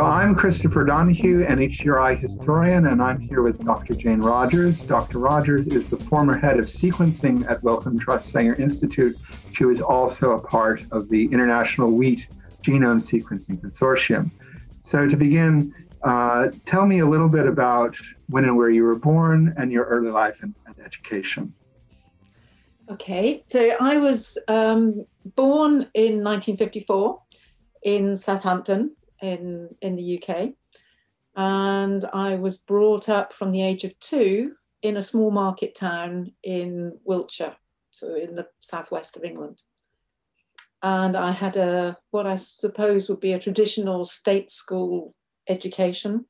So I'm Christopher Donohue, an HGRI historian, and I'm here with Dr. Jane Rogers. Dr. Rogers is the former head of sequencing at Wellcome Trust Sanger Institute. She was also a part of the International Wheat Genome Sequencing Consortium. So to begin, uh, tell me a little bit about when and where you were born and your early life and, and education. Okay, so I was um, born in 1954 in Southampton in, in the UK. And I was brought up from the age of two in a small market town in Wiltshire, so in the southwest of England. And I had a what I suppose would be a traditional state school education,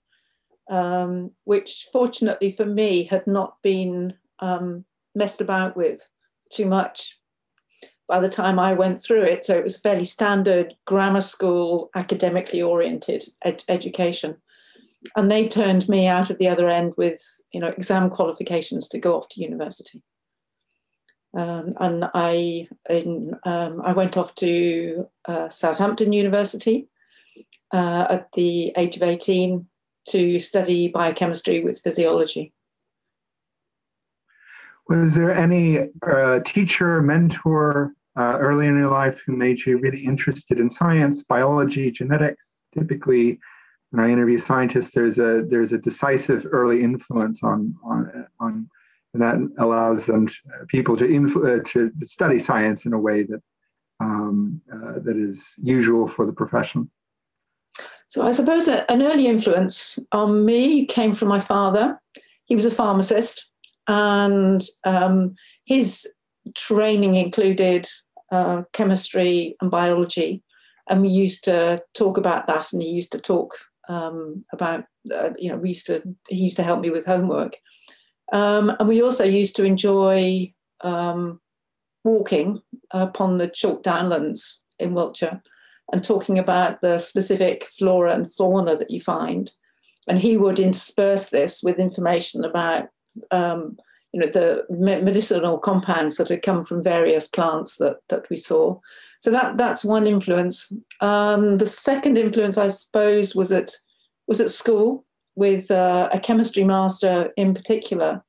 um, which fortunately for me had not been um, messed about with too much by the time I went through it. So it was fairly standard grammar school, academically oriented ed- education. And they turned me out at the other end with, you know, exam qualifications to go off to university. Um, and I, in, um, I went off to uh, Southampton University uh, at the age of 18 to study biochemistry with physiology. Was there any uh, teacher, mentor, uh, early in your life who made you really interested in science, biology, genetics. Typically, when I interview scientists, there's a there's a decisive early influence on on on and that allows them to, uh, people to influ- uh, to study science in a way that um, uh, that is usual for the profession. So I suppose an early influence on me came from my father. He was a pharmacist, and um, his training included uh, chemistry and biology, and we used to talk about that. And he used to talk um, about, uh, you know, we used to he used to help me with homework, um, and we also used to enjoy um, walking upon the chalk downlands in Wiltshire and talking about the specific flora and fauna that you find. And he would intersperse this with information about um, you know the medicinal compounds that had come from various plants that that we saw. So that that's one influence. Um, the second influence i suppose was at was at school with uh, a chemistry master in particular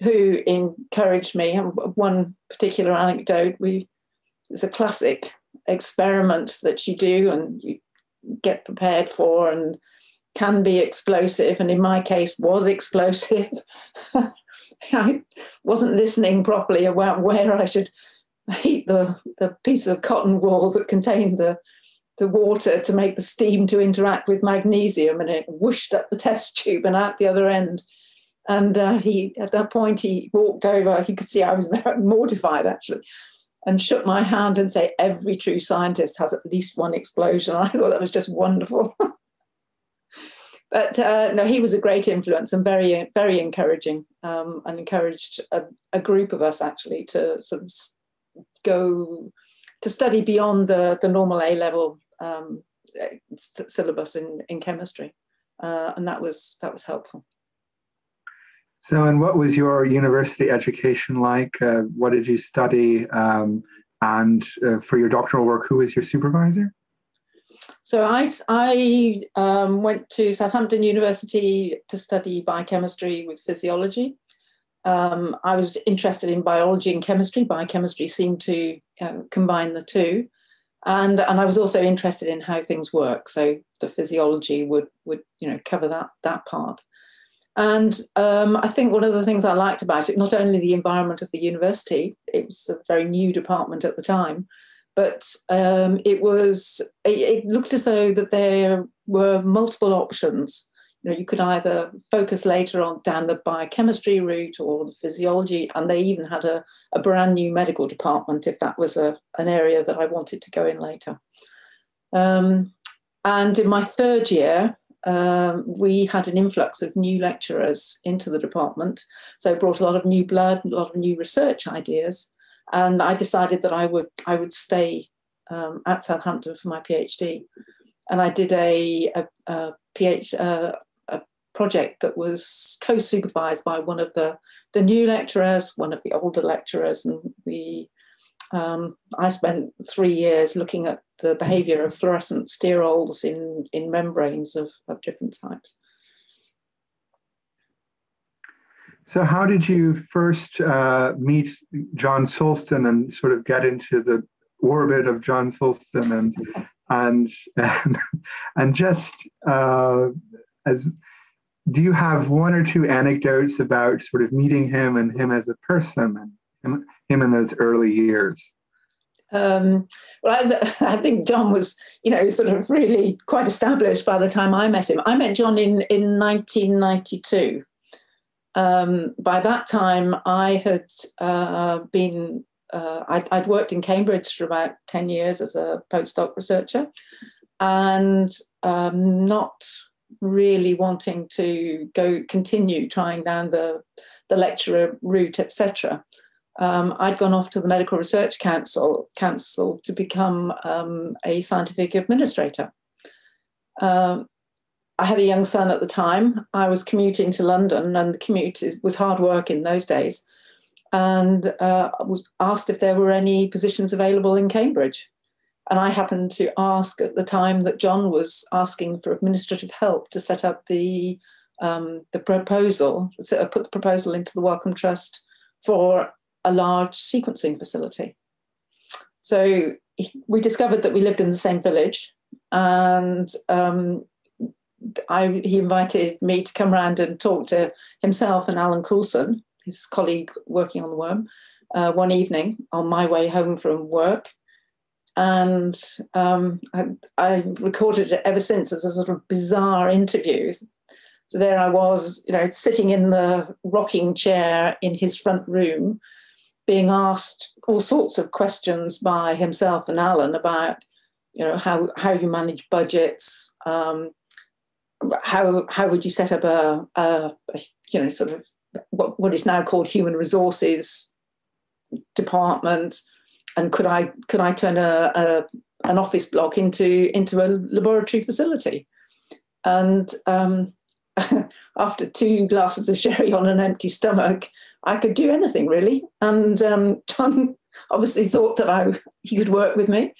who encouraged me. One particular anecdote we it's a classic experiment that you do and you get prepared for and can be explosive. And in my case was explosive I wasn't listening properly about where I should heat the, the piece of cotton wool that contained the, the water to make the steam to interact with magnesium, and it whooshed up the test tube and out the other end. And uh, he, at that point, he walked over. He could see I was mortified actually, and shook my hand and say, "Every true scientist has at least one explosion." I thought that was just wonderful. But uh, no, he was a great influence and very, very encouraging, um, and encouraged a, a, group of us actually to sort of go to study beyond the the normal A level um, syllabus in in chemistry, uh, and that was that was helpful. So, and what was your university education like? Uh, what did you study? Um, and uh, for your doctoral work, who was your supervisor? So I, I um, went to Southampton University to study biochemistry with physiology. Um, I was interested in biology and chemistry. Biochemistry seemed to uh, combine the two. And, and I was also interested in how things work. So the physiology would, would you know, cover that, that part. And um, I think one of the things I liked about it, not only the environment of the university, it was a very new department at the time, but um, it was it, it, looked as though that there were multiple options. You know, you could either focus later on down the biochemistry route or the physiology, and they even had a, a brand new medical department if that was a, an area that I wanted to go in later. Um, and in my third year, um, we had an influx of new lecturers into the department, so brought a lot of new blood, a lot of new research ideas and I decided that I would I would stay um, at Southampton for my PhD, and I did a a, a PhD uh, a project that was co-supervised by one of the the new lecturers, one of the older lecturers, and the um, I spent three years looking at the behavior of fluorescent sterols in, in membranes of, of different types. So, how did you first uh, meet John Sulston and sort of get into the orbit of John Sulston and and and, and just uh, as do you have one or two anecdotes about sort of meeting him and him as a person and him, him in those early years? Um, well, I, I, think John was, you know, sort of really quite established by the time I met him. I met John in, in 1992. Um, by that time, I had uh, been, uh, I'd, I'd, worked in Cambridge for about 10 years as a postdoc researcher and um, not really wanting to go continue trying down the, the lecturer route, etc um, I'd gone off to the Medical Research Council, Council to become um, a scientific administrator. Um, I had a young son at the time. I was commuting to London, and the commute was hard work in those days. And uh, I was asked if there were any positions available in Cambridge. And I happened to ask at the time that John was asking for administrative help to set up the um, the proposal, put the proposal into the Wellcome Trust for a large sequencing facility. So we discovered that we lived in the same village, and um, I, he invited me to come around and talk to himself and Alan Coulson, his colleague working on the worm, uh, one evening on my way home from work. And um, I, I recorded it ever since as a sort of bizarre interview. So there I was, you know, sitting in the rocking chair in his front room, being asked all sorts of questions by himself and Alan about, you know, how how you manage budgets, um, how how would you set up a, a, a, you know sort of what what is now called human resources department, and could I could I turn a, a an office block into into a laboratory facility, and um, after two glasses of sherry on an empty stomach, I could do anything really. And um, John obviously thought that I he could work with me.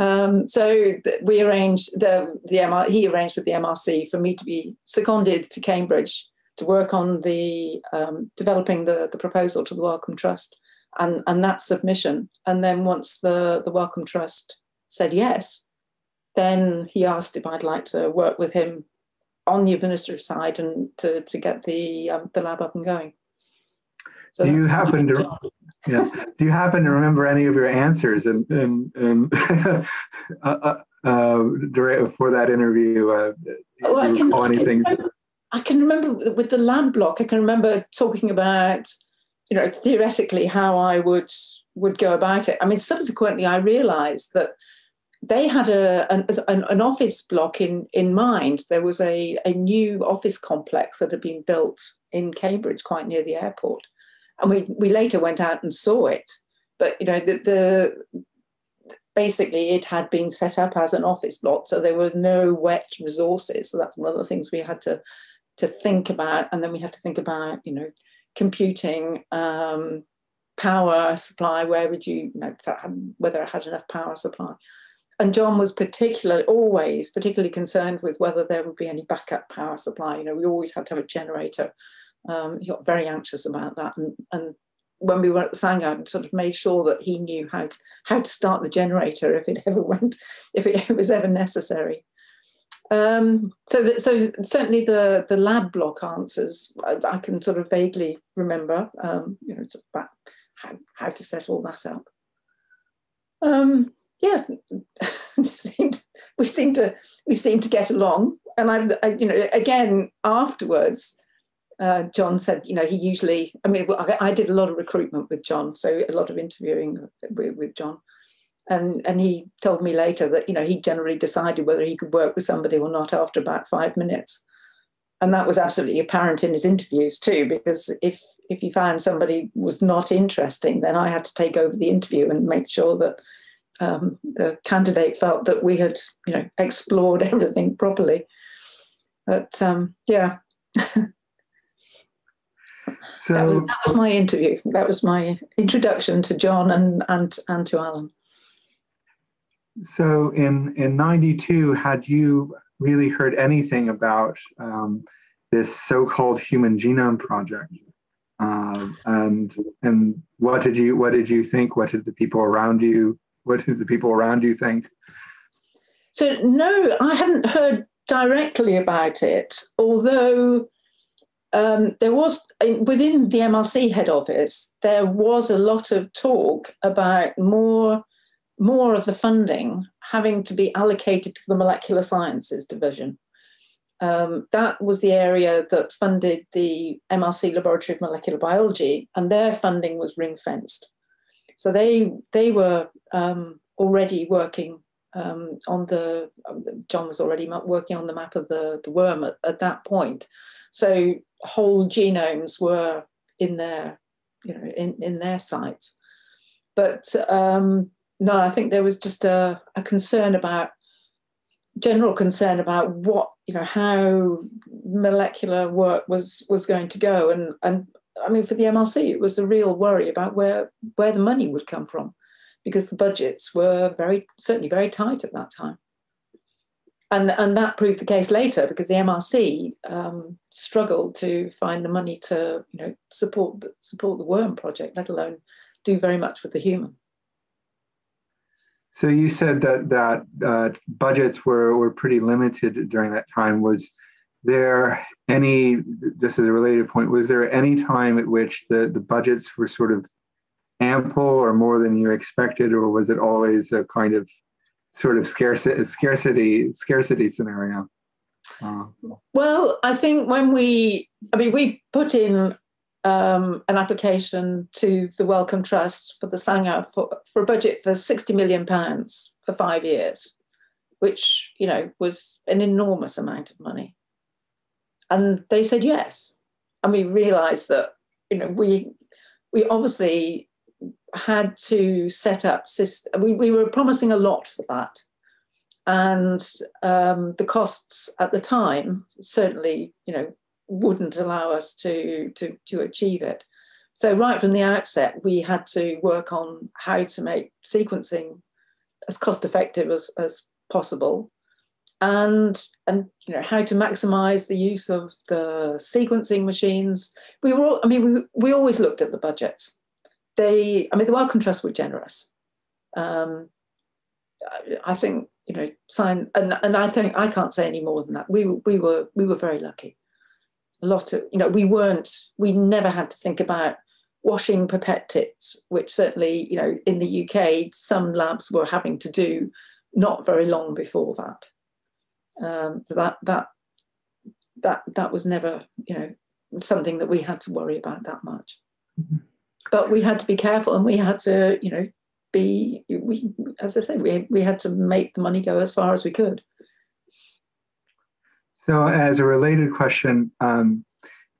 Um, so we arranged the the MR, he arranged with the MRC for me to be seconded to Cambridge to work on the um, developing the, the proposal to the Wellcome Trust and and that submission. And then once the the Wellcome Trust said yes, then he asked if I'd like to work with him on the administrative side and to, to get the um, the lab up and going. So do you happen to yeah? Do you happen to remember any of your answers and and, and uh, uh, uh, for that interview? Uh, oh, I can, I, can remember, I can remember with the lab block. I can remember talking about you know theoretically how I would would go about it. I mean, subsequently, I realised that they had a an, an, office block in in mind. There was a, a new office complex that had been built in Cambridge, quite near the airport, and we we later went out and saw it. But you know the, the basically it had been set up as an office block, so there were no wet resources. So that's one of the things we had to to think about, and then we had to think about you know computing. Um, power supply where would you, you know whether it had enough power supply and John was particularly always particularly concerned with whether there would be any backup power supply. You know, we always had to have a generator. Um, he got very anxious about that, and, and when we were at the Sanger, sort of made sure that he knew how how to start the generator if it ever went, if it was ever necessary. Um, so, that, so certainly the the lab block answers I, I can sort of vaguely remember. Um, you know, about how how to set all that up. Um, yeah, we seem to we seem to get along. And I, I you know, again afterwards, uh, John said, you know, he usually. I mean, I, I, did a lot of recruitment with John, so a lot of interviewing with, with John, and and he told me later that you know he generally decided whether he could work with somebody or not after about five minutes, and that was absolutely apparent in his interviews too. Because if if he found somebody was not interesting, then I had to take over the interview and make sure that um, the candidate felt that we had, you know, explored everything properly. But um, yeah, so, that was that was my interview. That was my introduction to John and and and to Alan. so in in 92 had you really heard anything about um, this so-called human genome project um, and and what did you what did you think what did the people around you what did the people around you think so no i hadn't heard directly about it although um, there was within the mrc head office there was a lot of talk about more more of the funding having to be allocated to the molecular sciences division. Um, that was the area that funded the MRC Laboratory of Molecular Biology, and their funding was ring fenced. So they they were um, already working um, on the. John was already working on the map of the, the worm at, at that point. So whole genomes were in their, you know, in, in their sights. But um, no, I think there was just a, a concern about general concern about what you know how molecular work was was going to go and and I mean for the MRC it was a real worry about where where the money would come from because the budgets were very certainly very tight at that time and and that proved the case later because the MRC um, struggled to find the money to you know support support the worm project let alone do very much with the human so you said that that uh, budgets were were pretty limited during that time. Was there any? This is a related point. Was there any time at which the the budgets were sort of ample or more than you expected, or was it always a kind of sort of scarcity scarcity scarcity scenario? Uh, well, I think when we, I mean, we put in um, an application to the Wellcome Trust for the Sanger for, for a budget for 60 million pounds for five years, which, you know, was an enormous amount of money. And they said yes. And we realized that, you know, we we obviously had to set up system. We, we were promising a lot for that. And um, the costs at the time certainly, you know, wouldn't allow us to, to, to achieve it. So right from the outset, we had to work on how to make sequencing as cost effective as, as possible and and you know how to maximize the use of the sequencing machines we were all, i mean we, we always looked at the budgets they i mean the wellcome trust were generous um, I, think you know sign and, and i think i can't say any more than that we we were we were very lucky a lot of, you know, we weren't, we never had to think about washing pipette tips, which certainly, you know, in the UK, some labs were having to do not very long before that. Um, so that that that that was never, you know, something that we had to worry about that much. Mm-hmm. But we had to be careful, and we had to, you know, be we, as I say, we we had to make the money go as far as we could. So, as a related question, um,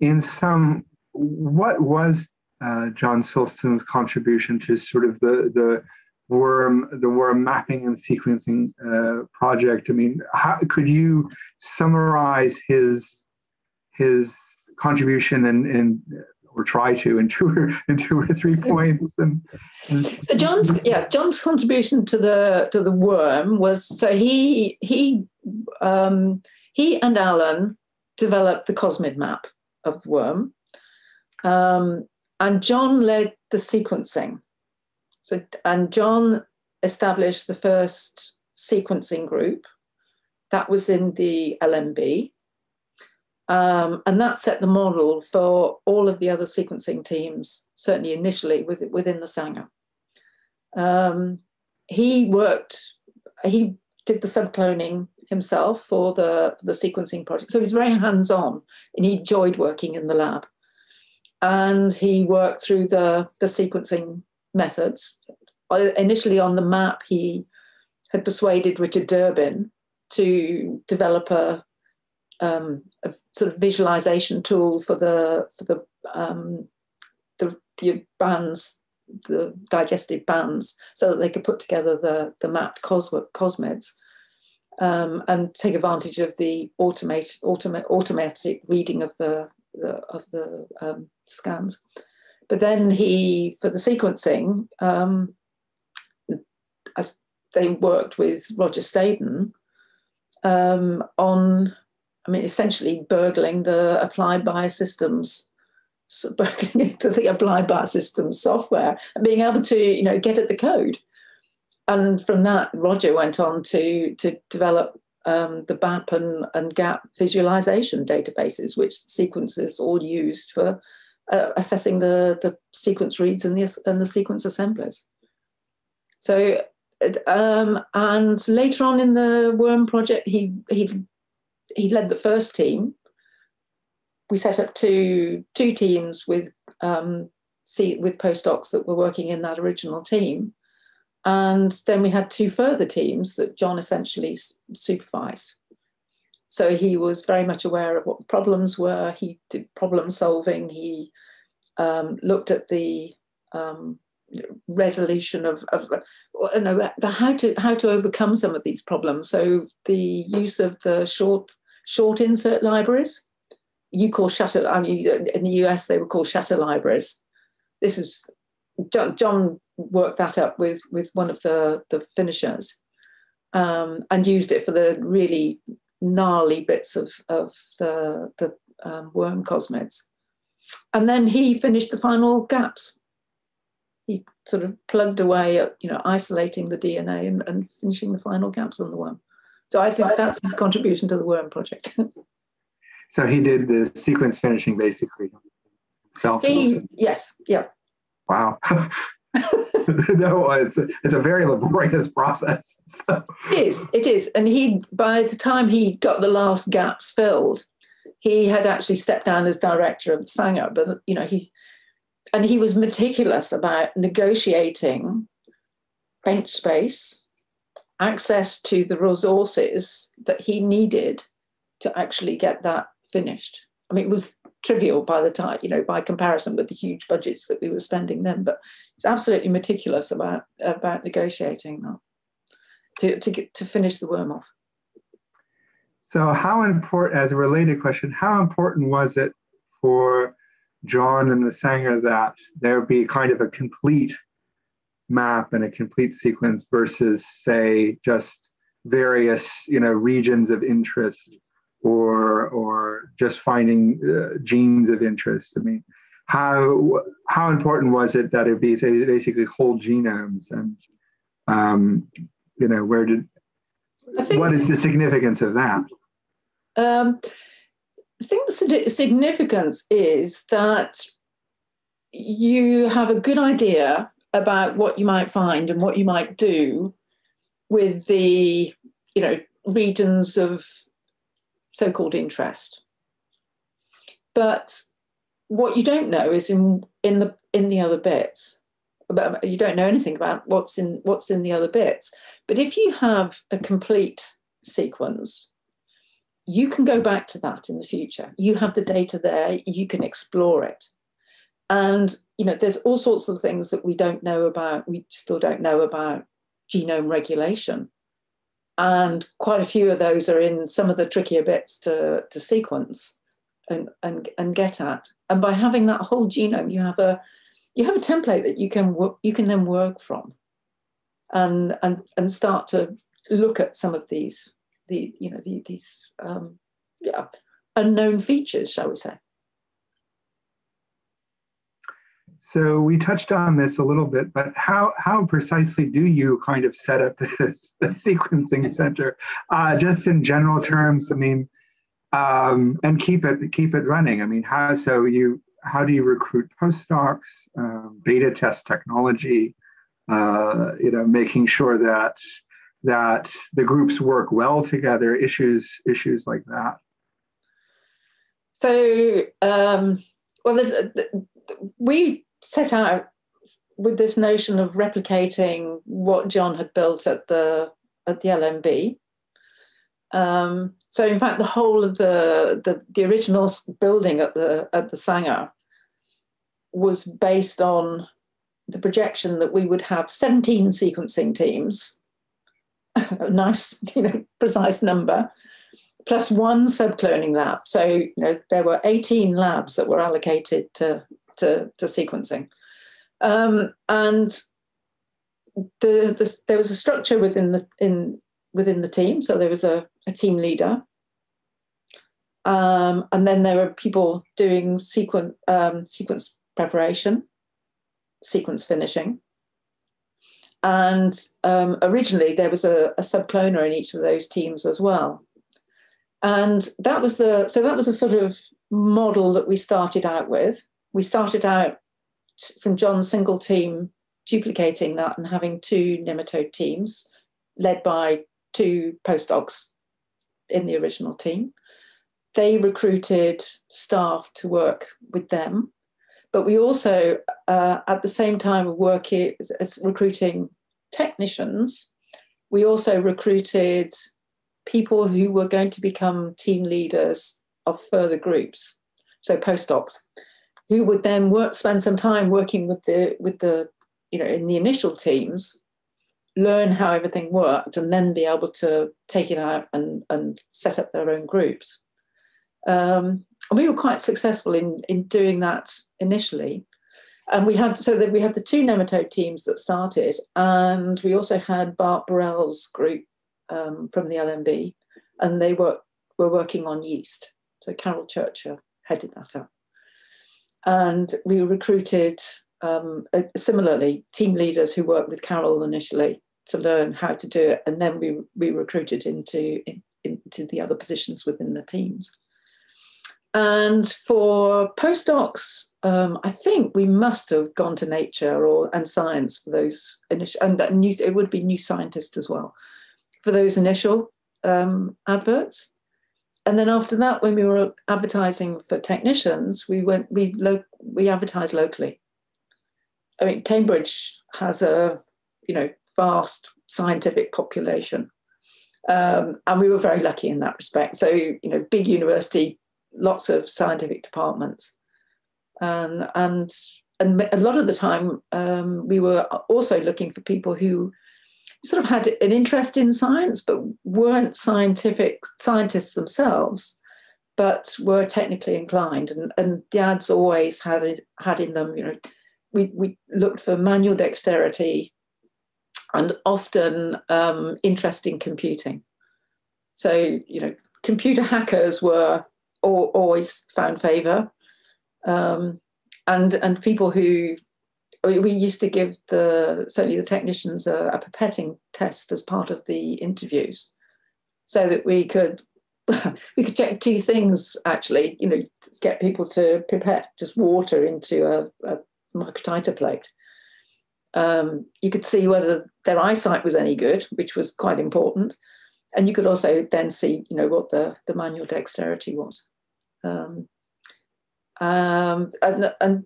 in some, what was uh, John Sulston's contribution to sort of the the worm the worm mapping and sequencing uh, project? I mean, how could you summarize his his contribution and and or try to in two or in two or three points and, and so john's yeah john's contribution to the to the worm was so he he um he and Alan developed the Cosmid map of the worm, um, and John led the sequencing. So, and John established the first sequencing group. That was in the LMB. Um, and that set the model for all of the other sequencing teams, certainly initially with, within the Sanger. Um, he worked, he did the subcloning himself for the for the sequencing project. So he's very hands-on and he enjoyed working in the lab. And he worked through the, the sequencing methods. Uh, initially on the map, he had persuaded Richard Durbin to develop a, um, a sort of visualization tool for the for the um, the, the bands, the digestive bands, so that they could put together the the mapped cos- cosmids um, and take advantage of the automate, automate, automatic reading of the, the of the um, scans. But then he, for the sequencing, um, they worked with Roger Staden um, on, I mean, essentially burgling the applied biosystems, so burgling into the applied biosystems software and being able to, you know, get at the code. And from that, Roger went on to to develop um, the BAP and, and GAP visualization databases, which sequences all used for uh, assessing the, the sequence reads and the, and the sequence assemblers. So um, and later on in the Worm project, he he he led the first team. We set up two two teams with um, see, with postdocs that were working in that original team, and then we had two further teams that John essentially supervised. So he was very much aware of what the problems were. He did problem solving. He um, looked at the um, resolution of, of you know, the, how to how to overcome some of these problems. So the use of the short short insert libraries, you call shatter. I mean, in the US they were called shatter libraries. This is John, worked that up with with one of the the finishers, um, and used it for the really gnarly bits of of the the um, worm cosmids. And then he finished the final gaps he sort of plugged away at you know isolating the DNA and, and finishing the final gaps on the worm. So I think that's his contribution to the worm project. so he did the sequence finishing basically himself. He, yes, yeah. Wow. no, it's a, it's a very laborious process. So. It is. It is, and he by the time he got the last gaps filled, he had actually stepped down as director of the Sanger. But you know, he and he was meticulous about negotiating bench space, access to the resources that he needed to actually get that finished. I mean, it was trivial by the time, you know, by comparison with the huge budgets that we were spending then, but he's absolutely meticulous about about negotiating that to to get to finish the worm off. So, how important, as a related question, how important was it for John and the Sanger that there be kind of a complete map and a complete sequence versus, say, just various you know regions of interest or or just finding uh, genes of interest. I mean, how how important was it that it be basically whole genomes and um, you know where did what is the significance of that? Um, I think the significance is that you have a good idea about what you might find and what you might do with the, you know, regions of so-called interest. But what you don't know is in in the in the other bits. But you don't know anything about what's in what's in the other bits. But if you have a complete sequence you can go back to that in the future. You have the data there, you can explore it. And you know, there's all sorts of things that we don't know about, we still don't know about genome regulation. And quite a few of those are in some of the trickier bits to, to sequence and, and, and get at. And by having that whole genome, you have a you have a template that you can you can then work from and and and start to look at some of these the you know the, these um, yeah unknown features, shall we say? So we touched on this a little bit, but how how precisely do you kind of set up this sequencing center? Uh, just in general terms, I mean, um, and keep it keep it running. I mean, how so you how do you recruit postdocs, um, beta test technology, uh, you know, making sure that that the groups work well together, issues issues like that. So, um, well, the, the, we set out with this notion of replicating what John had built at the at the LMB. Um, so, in fact, the whole of the, the the original building at the at the Sanger was based on the projection that we would have 17 sequencing teams a nice, you know, precise number, plus one subcloning lab. So you know, there were 18 labs that were allocated to, to, to sequencing. Um, and the, the, there was a structure within the in within the team. So there was a, a team leader, um, and then there were people doing sequence um, sequence preparation, sequence finishing, and um, originally there was a, a subcloner in each of those teams as well. And that was the so that was a sort of model that we started out with. We started out from John's single team duplicating that and having two nematode teams led by two postdocs in the original team. They recruited staff to work with them, but we also, uh, at the same time of working as recruiting technicians, we also recruited people who were going to become team leaders of further groups, so postdocs, who would then work spend some time working with the with the you know in the initial teams, learn how everything worked, and then be able to take it out and and set up their own groups. Um, and we were quite successful in in doing that initially. And we had so that we had the two nematode teams that started, and we also had Bart Barrell's group um, from the LMB, and they were were working on yeast. So Carol Churcher headed that up. And we recruited um, similarly team leaders who worked with Carol initially to learn how to do it, and then we we recruited into in, into the other positions within the teams. And for postdocs, um, I think we must have gone to nature or and science for those initial, and new, it would be new scientist as well for those initial um, adverts. And then after that, when we were advertising for technicians, we went we lo- we advertised locally. I mean, Cambridge has a you know vast scientific population, um, and we were very lucky in that respect. So you know, big university, lots of scientific departments, and and and a lot of the time um, we were also looking for people who sort of had an interest in science, but weren't scientific scientists themselves, but were technically inclined. And, and the ads always had it had in them, you know, we, we looked for manual dexterity and often um, interest in computing. So, you know, computer hackers were always found favour. Um, and, and people who we used to give the certainly the technicians a, a pipetting test as part of the interviews, so that we could we could check two things actually. You know, get people to pipette just water into a, a microtiter plate. Um, you could see whether their eyesight was any good, which was quite important, and you could also then see, you know, what the the manual dexterity was. Um, um, and, and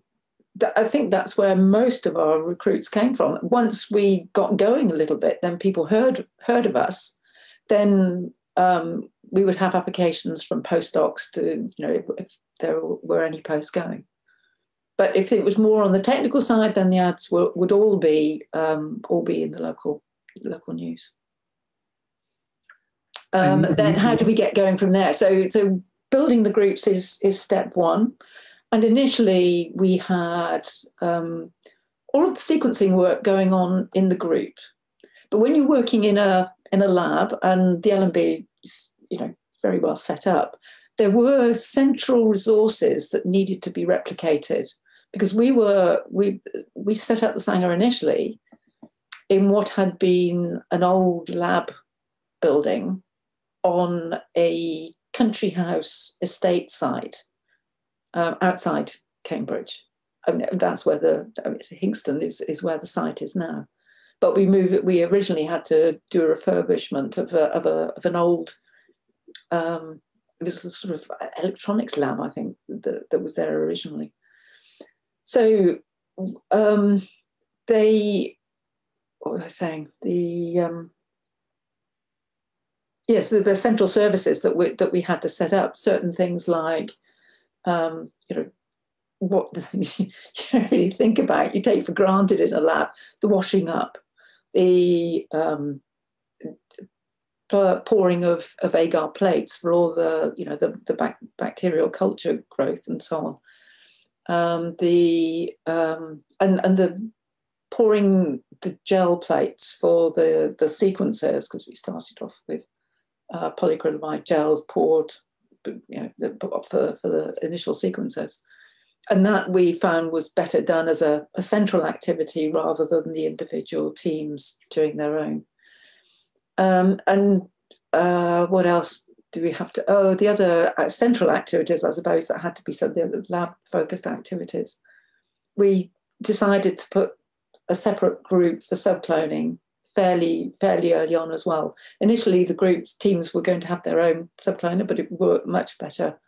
I think that's where most of our recruits came from. Once we got going a little bit, then people heard heard of us. Then um, we would have applications from postdocs to, you know, if, if, there were any posts going. But if it was more on the technical side, then the ads will, would all be um, all be in the local local news. Um, then how do we get going from there? So so building the groups is is step one. And initially, we had um, all of the sequencing work going on in the group. But when you're working in a in a lab, and the LMB is you know very well set up, there were central resources that needed to be replicated because we were we we set up the Sanger initially in what had been an old lab building on a country house estate site um, outside Cambridge. I mean, that's where the I mean, Hinxton is, is where the site is now. But we moved. We originally had to do a refurbishment of a, of, a, of an old. Um, it a sort of electronics lab, I think, that, that was there originally. So um, they, what was I saying? The um, yes, the, the central services that we that we had to set up certain things like um, you know, what the things you don't really think about, you take for granted in a lab, the washing up, the um, pouring of, of agar plates for all the, you know, the, the bac- bacterial culture growth and so on. Um, the um, and, and the pouring the gel plates for the, the sequencers, because we started off with uh, polyacrylamide gels poured you know, for, for the initial sequences. And that we found was better done as a, a central activity rather than the individual teams doing their own. Um, and uh, what else do we have to? Oh, the other central activities, I suppose, that had to be some the lab focused activities. We decided to put a separate group for subcloning fairly fairly early on as well. Initially, the groups teams were going to have their own subcloner, but it worked much better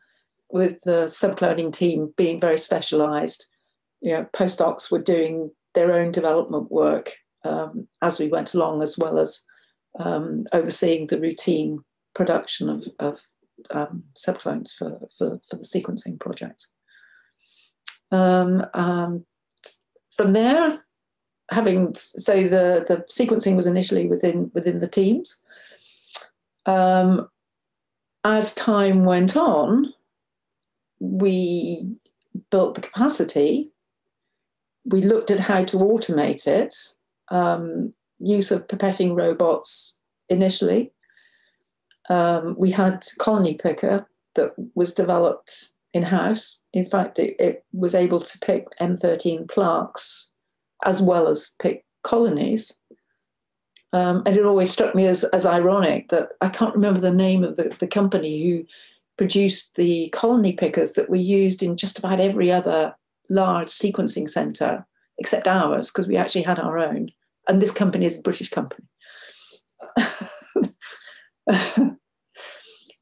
with the subcloning team being very specialised. You know, postdocs were doing their own development work um, as we went along, as well as um, overseeing the routine production of, of um, subclones for, for, for, the sequencing project. Um, um, from there, having so the the sequencing was initially within within the teams. Um, as time went on, we built the capacity. We looked at how to automate it. Um, use of pipetting robots initially. Um, we had colony picker that was developed in house. In fact, it, it was able to pick M13 plaques as well as pick colonies. Um, and it always struck me as, as ironic that I can't remember the name of the, the company who produced the colony pickers that were used in just about every other large sequencing center except ours, because we actually had our own. And this company is a British company.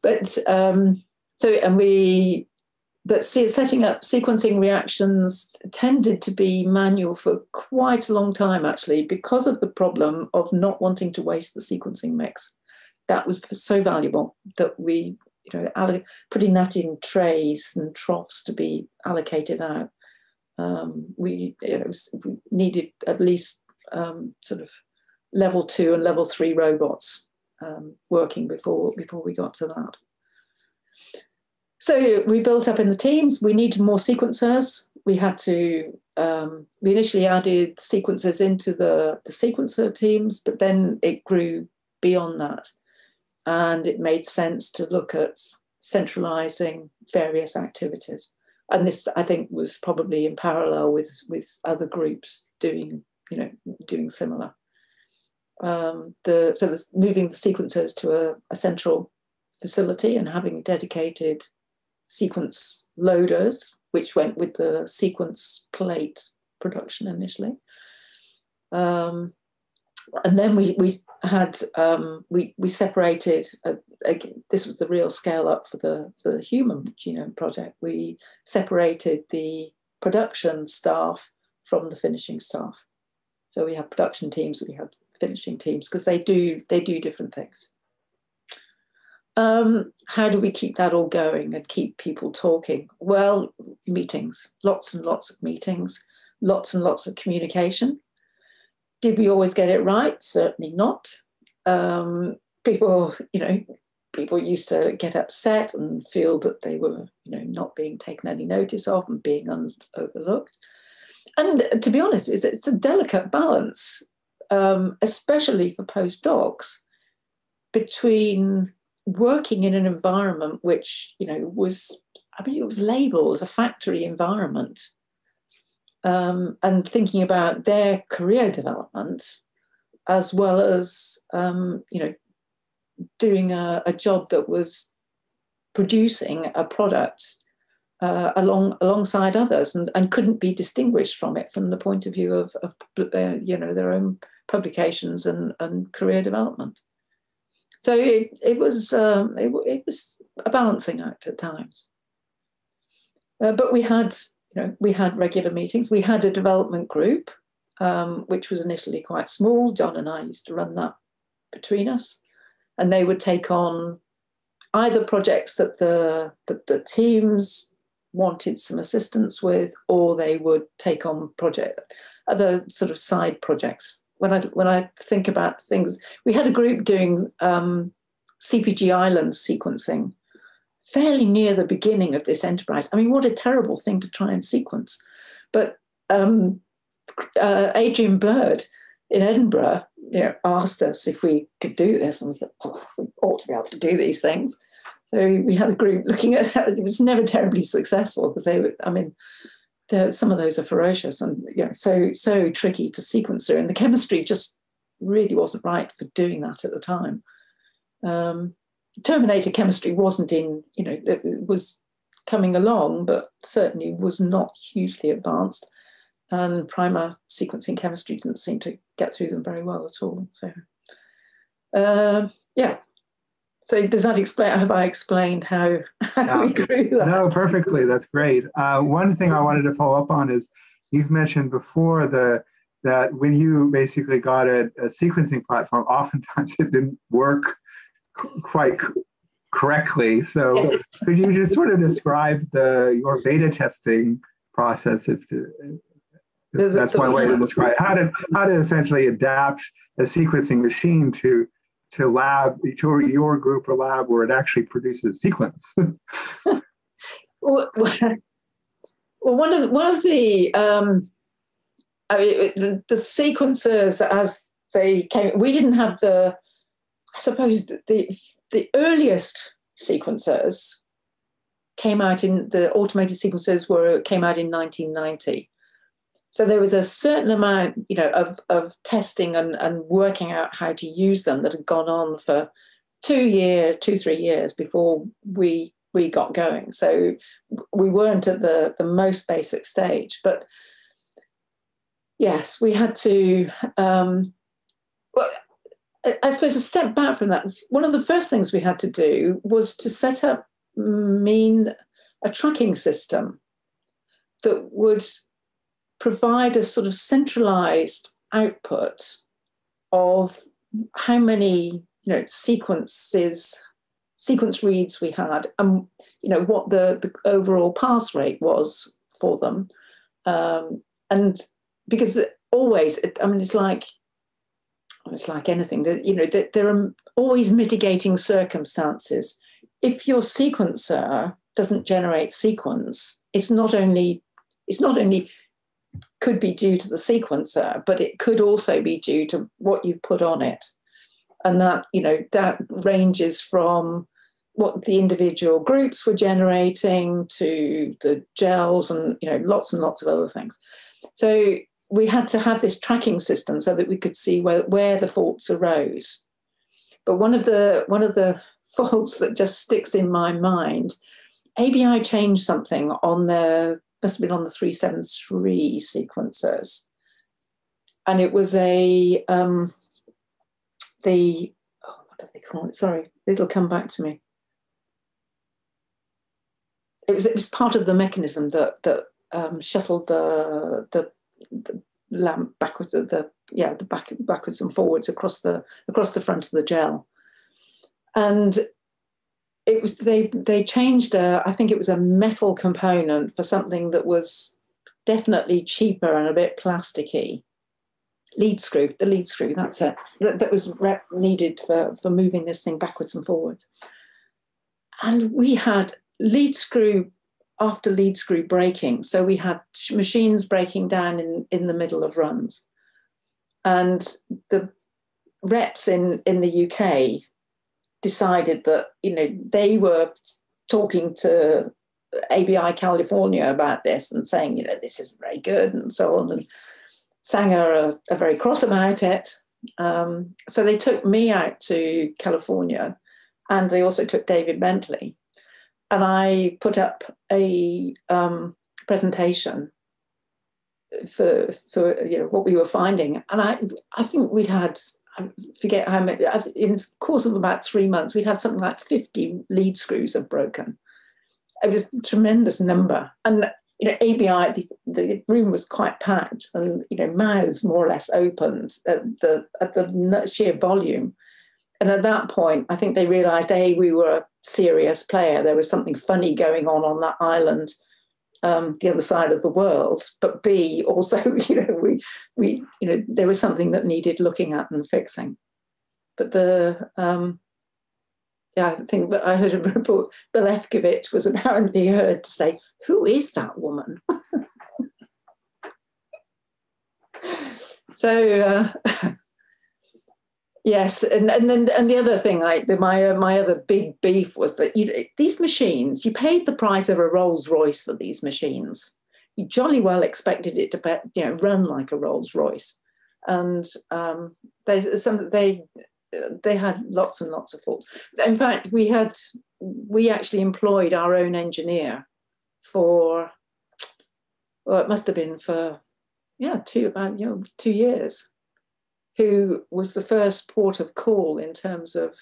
but um, so, and we but setting up sequencing reactions tended to be manual for quite a long time, actually, because of the problem of not wanting to waste the sequencing mix. That was so valuable that we, you know, putting that in trays and troughs to be allocated out. Um, we, you know, we needed at least um, sort of level two and level three robots um, working before before we got to that. So we built up in the teams. We needed more sequencers. We had to, um, we initially added sequencers into the, the sequencer teams, but then it grew beyond that. And it made sense to look at centralizing various activities. And this, I think, was probably in parallel with, with other groups doing, you know, doing similar. Um, the, so moving the sequencers to a, a central facility and having dedicated sequence loaders, which went with the sequence plate production initially. Um, and then we, we had um, we, we separated uh, this was the real scale up for the for the human genome project. We separated the production staff from the finishing staff. So we have production teams we have finishing teams because they do they do different things um, how do we keep that all going and keep people talking? Well, meetings, lots and lots of meetings, lots and lots of communication. Did we always get it right? Certainly not. Um, people, you know, people used to get upset and feel that they were, you know, not being taken any notice of and being un- overlooked. And to be honest, it's, it's a delicate balance, um, especially for postdocs, between working in an environment which you know was I mean it was labeled a factory environment um, and thinking about their career development as well as um, you know doing a, a, job that was producing a product uh, along alongside others and, and couldn't be distinguished from it from the point of view of, of uh, you know their own publications and, and career development. So it, it was um, it, it, was a balancing act at times. Uh, but we had you know we had regular meetings. We had a development group, um, which was initially quite small. John and I used to run that between us, and they would take on either projects that the that the teams wanted some assistance with, or they would take on project other sort of side projects when I when I think about things, we had a group doing um, CPG island sequencing fairly near the beginning of this enterprise. I mean, what a terrible thing to try and sequence, but um, uh, Adrian Bird in Edinburgh you know, asked us if we could do this, and we thought, oh, we ought to be able to do these things. So we had a group looking at that. It was never terribly successful because they were, I mean, some of those are ferocious and you know, so so tricky to sequence through, and the chemistry just really wasn't right for doing that at the time. Um, Terminator chemistry wasn't in, you know, it was coming along, but certainly was not hugely advanced. And primer sequencing chemistry didn't seem to get through them very well at all. So, uh, yeah. So does that explain? Have I explained how, how we grew that? No, perfectly. That's great. Uh, one thing I wanted to follow up on is you've mentioned before the that when you basically got a, a sequencing platform, oftentimes it didn't work quite correctly. So yes. could you just sort of describe the your beta testing process if, if that's one way to describe it. how to how to essentially adapt a sequencing machine to to lab to your group or lab where it actually produces sequence. well, one of one of the um, I mean, the, the sequences as they came, we didn't have the I suppose the the earliest sequencers came out in the automated sequencers were came out in 1990. So there was a certain amount, you know, of, of testing and, and working out how to use them that had gone on for two years, two, three years before we we got going. So we weren't at the, the most basic stage. But yes, we had to um, well, I suppose a step back from that, one of the first things we had to do was to set up mean a tracking system that would provide a sort of centralized output of how many you know sequences sequence reads we had and you know what the, the overall pass rate was for them. Um, and because always i mean it's like it's like anything that you know that there are always mitigating circumstances. If your sequencer doesn't generate sequence it's not only it's not only could be due to the sequencer but it could also be due to what you've put on it and that you know that ranges from what the individual groups were generating to the gels and you know lots and lots of other things so we had to have this tracking system so that we could see where, where the faults arose. But one of the one of the faults that just sticks in my mind, ABI changed something on the must have been on the 373 sequencers. And it was a um, the oh, what do they call it? Sorry, it'll come back to me. It was it was part of the mechanism that that um, shuttled the the the lamp backwards the yeah the back backwards and forwards across the across the front of the gel and it was they they changed a i think it was a metal component for something that was definitely cheaper and a bit plasticky lead screw the lead screw that's it that, that was needed for for moving this thing backwards and forwards and we had lead screw after lead screw breaking. So we had machines breaking down in, in the middle of runs. And the reps in, in the UK decided that, you know, they were talking to ABI California about this and saying, you know, this is very good and so on. And Sanger are, are very cross about it. Um, so they took me out to California and they also took David Bentley and I put up a um, presentation for for you know what we were finding, and I I think we'd had I forget how many uh, in the course of about three months we'd had something like fifty lead screws have broken. It was a tremendous number, and you know ABI the, the room was quite packed, and you know mouths more or less opened at the at the sheer volume. And at that point, I think they realised a we were a serious player. There was something funny going on on that island, um, the other side of the world. But b also, you know, we we you know there was something that needed looking at and fixing. But the um, yeah, I think I heard a report. Belefkovich was apparently heard to say, "Who is that woman?" so uh, yes, and and then and the other thing, I my uh, my other big beef was that you these machines, you paid the price of a Rolls Royce for these machines. You jolly well expected it to you know run like a Rolls Royce, and um, there's some they they had lots and lots of faults. In fact, we had we actually employed our own engineer for well, it must have been for yeah two about you know two years, who was the first port of call in terms of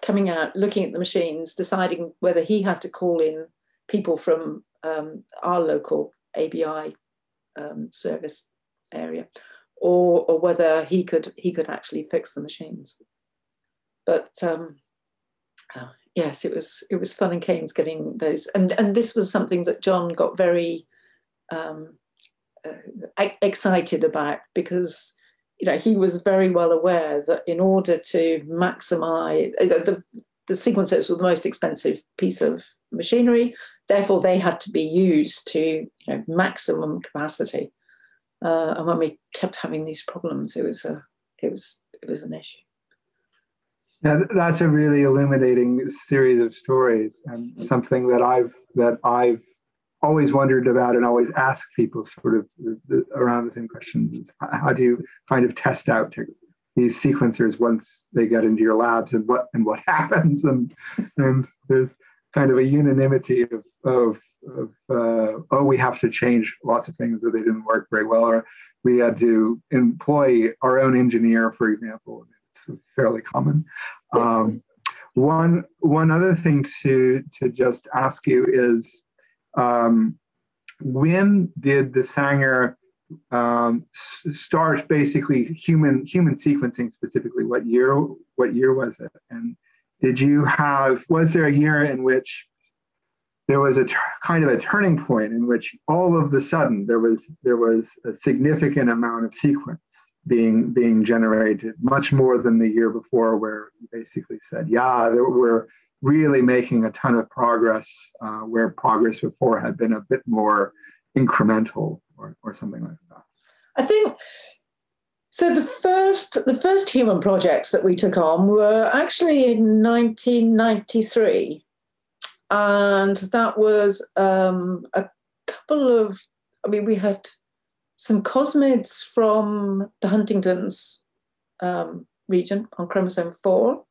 coming out, looking at the machines, deciding whether he had to call in people from um, our local ABI um, service area or or whether he could he could actually fix the machines. But um, uh, yes, it was it was fun and games getting those, and and this was something that John got very um, uh, excited about because you know he was very well aware that in order to maximize uh, the the sequencers were the most expensive piece of machinery therefore they had to be used to you know maximum capacity uh, and when we kept having these problems, it was a it was it was an issue. Yeah, that's a really illuminating series of stories, and something that I've that I've always wondered about and always ask people sort of around the same questions is how do you kind of test out these sequencers once they get into your labs and what and what happens? And and there's kind of a unanimity of, of of uh, oh we have to change lots of things that they didn't work very well or we had to employ our own engineer for example. It's fairly common. Um, one one other thing to to just ask you is um, when did the sanger um, start basically human human sequencing specifically. What year what year was it? And did you have was there a year in which there was a kind of a turning point in which all of the sudden there was there was a significant amount of sequence being being generated much more than the year before where you basically said yeah we're really making a ton of progress uh, where progress before had been a bit more incremental or, or something like that. I think so the first the first human projects that we took on were actually in 1993 and that was um, a couple of i mean we had some cosmids from the huntington's um, region on chromosome 4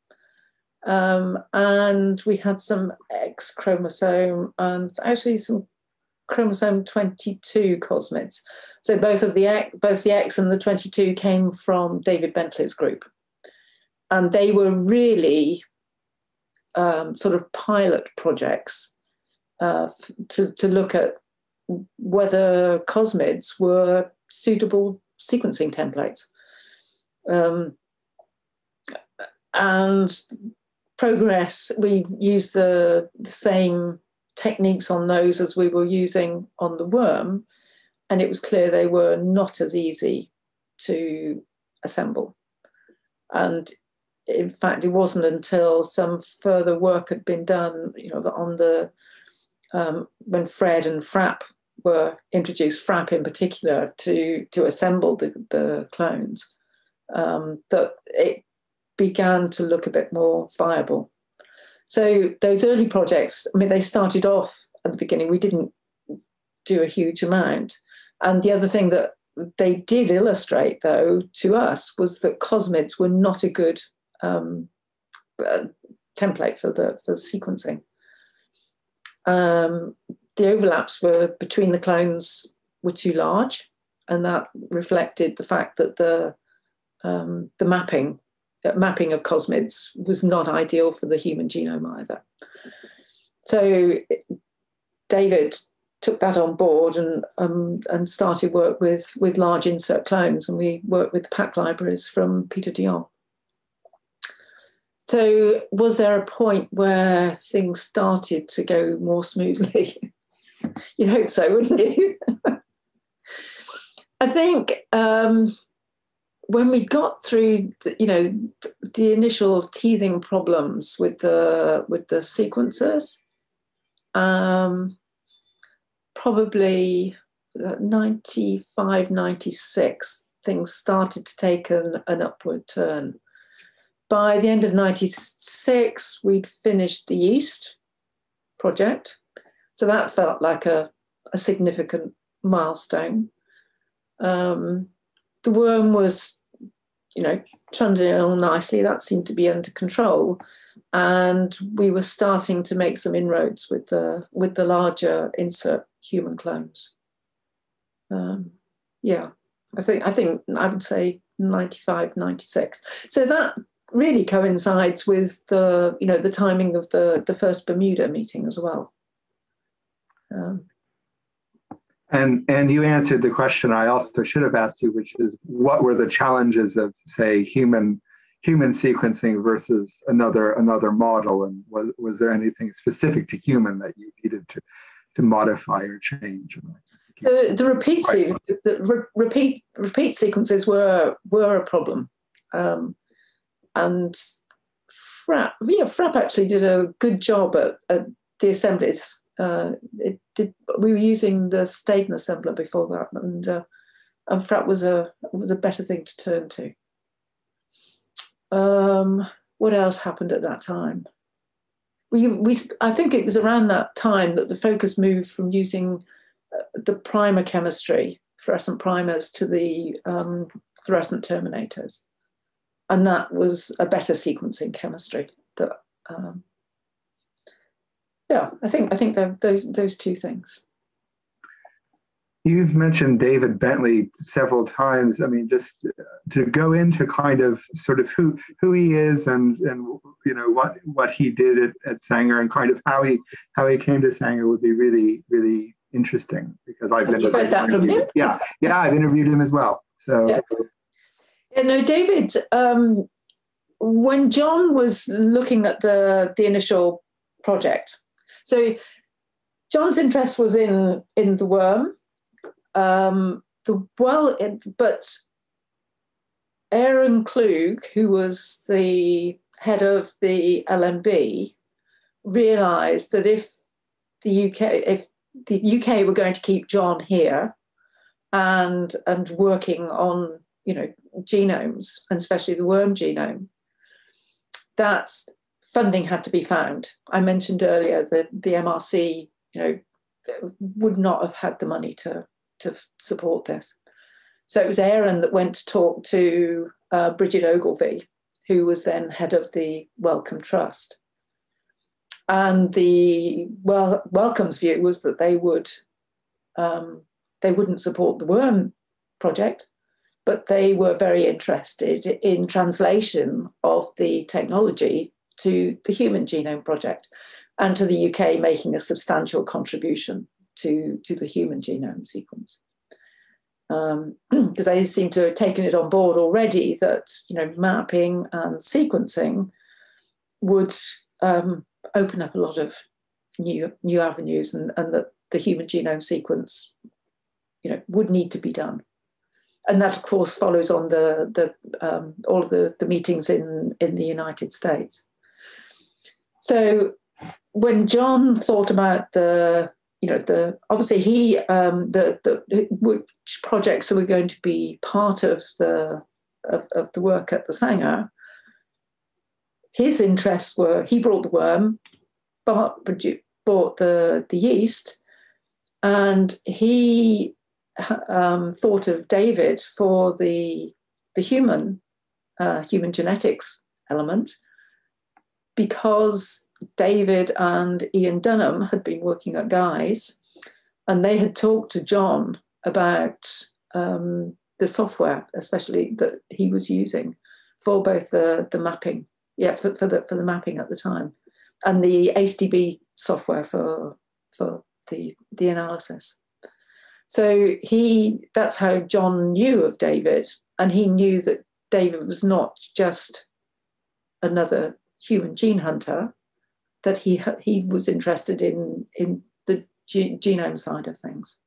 um, and we had some x chromosome and actually some chromosome 22 cosmids so both of the X, both the X and the 22 came from David Bentley's group, and they were really um, sort of pilot projects uh, to to look at whether cosmids were suitable sequencing templates. Um, and progress, we used the, the same techniques on those as we were using on the worm, and it was clear they were not as easy to assemble. And in fact, it wasn't until some further work had been done, you know, on the um, when Phred and Phrap were introduced, Phrap in particular, to to assemble the, the clones, um, that it began to look a bit more viable. So those early projects, I mean, they started off at the beginning. We didn't do a huge amount, and the other thing that they did illustrate, though, to us was that cosmids were not a good um, uh, template for the for sequencing. Um, the overlaps were between the clones were too large, and that reflected the fact that the um, the mapping mapping of cosmids was not ideal for the human genome either. So David took that on board and um, and started work with with large insert clones, and we worked with the PAC libraries from Pieter de Jong. So, was there a point where things started to go more smoothly? You'd hope so, wouldn't you? I think um, when we got through, the, you know, the initial teething problems with the with the sequencers, um, probably 95, 96, things started to take an, an upward turn. By the end of 96, we'd finished the Yeast project. So that felt like a, a significant milestone. Um, the worm was, you know, trundling along nicely. That seemed to be under control, and we were starting to make some inroads with the with the larger insert human clones. Um, yeah, I think I think I would say 95, 96. So that really coincides with the you know the timing of the the first Bermuda meeting as well. Um, and and you answered the question I also should have asked you, which is what were the challenges of say human human sequencing versus another another model, and was was there anything specific to human that you needed to to modify or change? The, the repeat the re, repeat repeat sequences were were a problem, um, and Phrap yeah Phrap actually did a good job at, at the assemblies uh, it did. We were using the Staden assembler before that, and uh, and Phrap was a was a better thing to turn to. Um, what else happened at that time? We we I think it was around that time that the focus moved from using uh, the primer chemistry, fluorescent primers, to the um, fluorescent terminators, and that was a better sequencing chemistry that um, yeah, I think I think those those two things. You've mentioned David Bentley several times. I mean, just to go into kind of sort of who who he is and and you know what what he did at, at Sanger and kind of how he how he came to Sanger would be really really interesting because I've been read that from him. Yeah, yeah, I've interviewed him as well. So. Yeah. Yeah, no, David. Um, when John was looking at the the initial project, so John's interest was in in the worm. Um, the well, it, but Aaron Klug, who was the head of the LMB, realised that if the UK, if the UK were going to keep John here, and and working on you know genomes and especially the worm genome, that's funding had to be found. I mentioned earlier that the MRC, you know, would not have had the money to to support this. So it was Aaron that went to talk to uh, Bridget Ogilvie, who was then head of the Wellcome Trust. And the well, Wellcome's view was that they would um, they wouldn't support the worm project, but they were very interested in translation of the technology to the Human Genome Project and to the UK making a substantial contribution to, to the human genome sequence. Because um, they seem to have taken it on board already that you know mapping and sequencing would um, open up a lot of new new avenues and, and that the human genome sequence you know would need to be done and that of course follows on the the um, all of the, the meetings in in the United States so when John thought about the, you know, the obviously he um, the the which projects were going to be part of the of, of the work at the Sanger, his interests were he brought the worm, bought, bought the the yeast, and he um, thought of David for the the human uh, human genetics element because David and Ian Dunham had been working at Guy's and they had talked to John about um, the software, especially that he was using for both the, the mapping, yeah, for, for, the, for the mapping at the time, and the ACE-DB software for, for the, the analysis. So he, that's how John knew of David, and he knew that David was not just another human gene hunter that he he was interested in in the ge- genome side of things.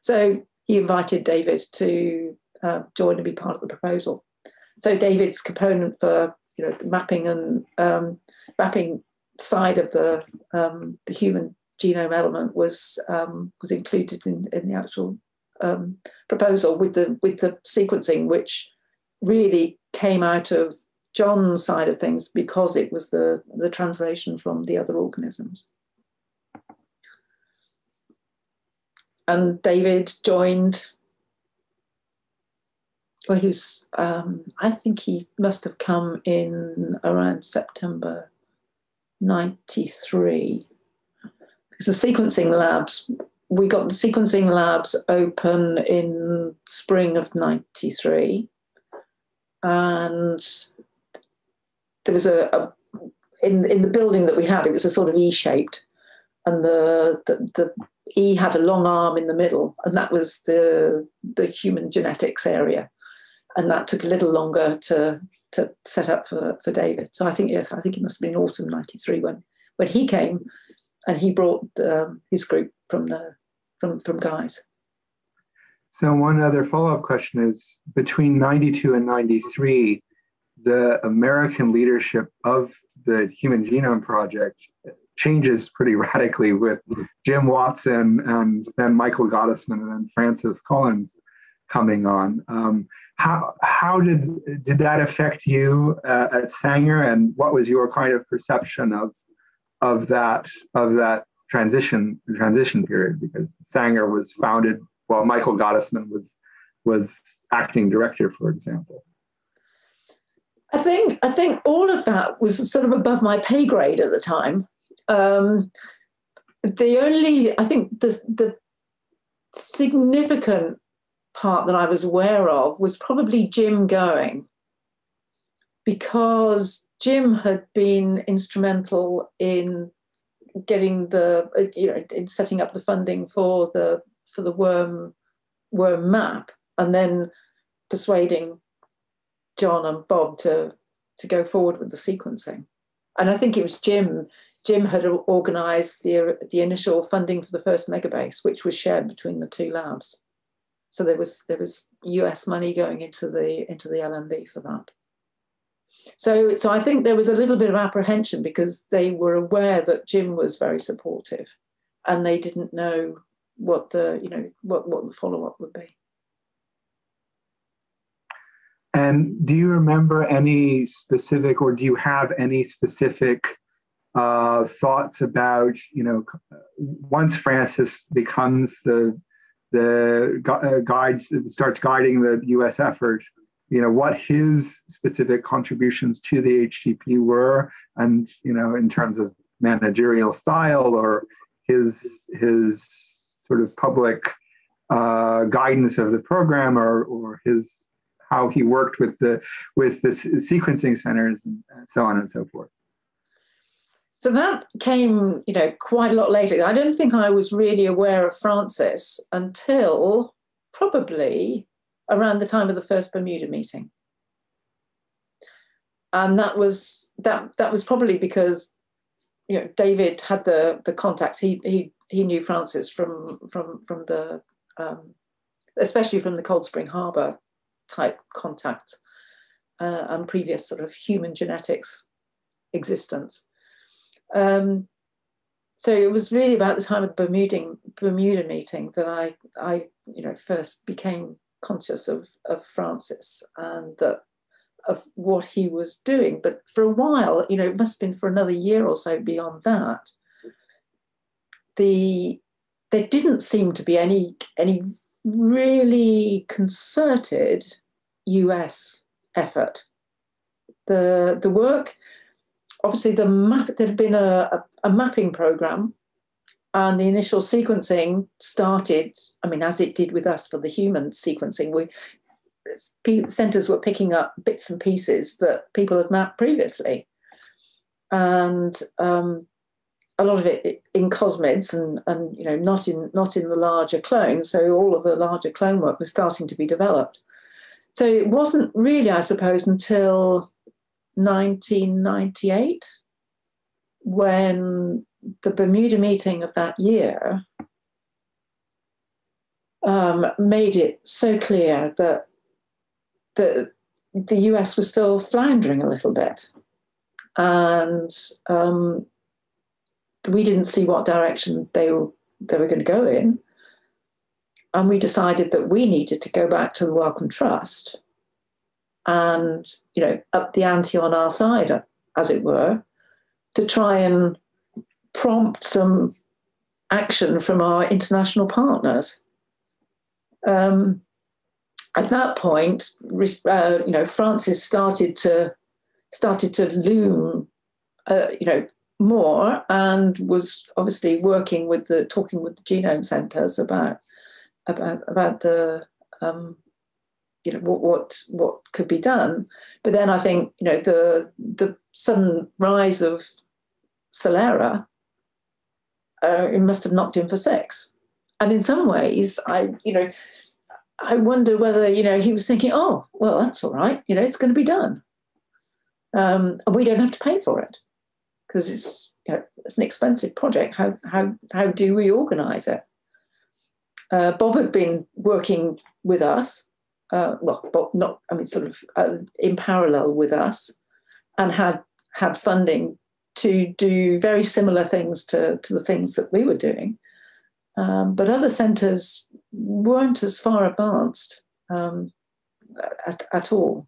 So he invited David to uh, join and be part of the proposal. So David's component for you know the mapping and um, mapping side of the um, the human genome element was um, was included in, in the actual um, proposal with the with the sequencing, which really came out of John's side of things because it was the the translation from the other organisms. And David joined. Well, he was. Um, I think he must have come in around September '93 because the sequencing labs we got the sequencing labs open in spring of 93 and there was a, a, in in the building that we had it was a sort of e-shaped and the, the the e had a long arm in the middle and that was the the human genetics area and that took a little longer to to set up for for david so i think yes i think it must have been autumn 93 when when he came and he brought the, um, his group from the from, from Guy's. So one other follow-up question is between 92 and 93, the American leadership of the Human Genome Project changes pretty radically with Jim Watson and then Michael Gottesman and then Francis Collins coming on. Um, how how did did that affect you uh, at Sanger, and what was your kind of perception of of that of that transition transition period because Sanger was founded while Michael Gottesman was was acting director, for example. I think I think all of that was sort of above my pay grade at the time. Um, the only I think the the significant part that I was aware of was probably Jim going because Jim had been instrumental in getting the you know in setting up the funding for the for the worm worm map and then persuading John and Bob to to go forward with the sequencing. And I think it was Jim. Jim had organised the the initial funding for the first megabase, which was shared between the two labs. So there was there was US money going into the into the LMB for that. So, so I think there was a little bit of apprehension because they were aware that Jim was very supportive, and they didn't know what the you know what what the follow up would be. And do you remember any specific, or do you have any specific uh, thoughts about you know once Francis becomes the the uh, guides starts guiding the U.S. effort? you know what his specific contributions to the HGP were, and you know in terms of managerial style or his his sort of public uh, guidance of the program or or his how he worked with the with the sequencing centers and so on and so forth. So that came, you know, quite a lot later. I don't think I was really aware of Francis until probably around the time of the first Bermuda meeting. And that was that that was probably because you know David had the the contacts. He he he knew Francis from from from the um, especially from the Cold Spring Harbor type contact uh, and previous sort of human genetics existence. Um, so it was really about the time of the Bermuda, meeting that I, I, you know, first became conscious of, of Francis and that of what he was doing. But for a while, you know, it must have been for another year or so beyond that, the there didn't seem to be any any really concerted US effort. The the work, obviously the map there had been a, a, a mapping program and the initial sequencing started i mean as it did with us for the human sequencing we centers were picking up bits and pieces that people had mapped previously and um, a lot of it in cosmids and, and you know not in not in the larger clone so all of the larger clone work was starting to be developed so it wasn't really i suppose until 1998 when the Bermuda meeting of that year um, made it so clear that the, the US was still floundering a little bit. And um, we didn't see what direction they were they were going to go in, and we decided that we needed to go back to the Wellcome Trust and you know up the ante on our side, as it were, to try and prompt some action from our international partners. Um, at that point, uh, you know, Francis started to started to loom, uh, you know, more, and was obviously working with the talking with the genome centres about about about the um, you know what what what could be done. But then I think you know the the sudden rise of Celera, uh, it must have knocked him for six. And in some ways, I you know I wonder whether you know he was thinking, oh well, that's all right. You know, it's going to be done, um, and we don't have to pay for it because it's you know, it's an expensive project. How how how do we organise it? Uh, Bob had been working with us, uh, well, Bob not I mean sort of uh, in parallel with us, and had had funding to do very similar things to to the things that we were doing. Um, but other centres weren't as far advanced um, at, at all.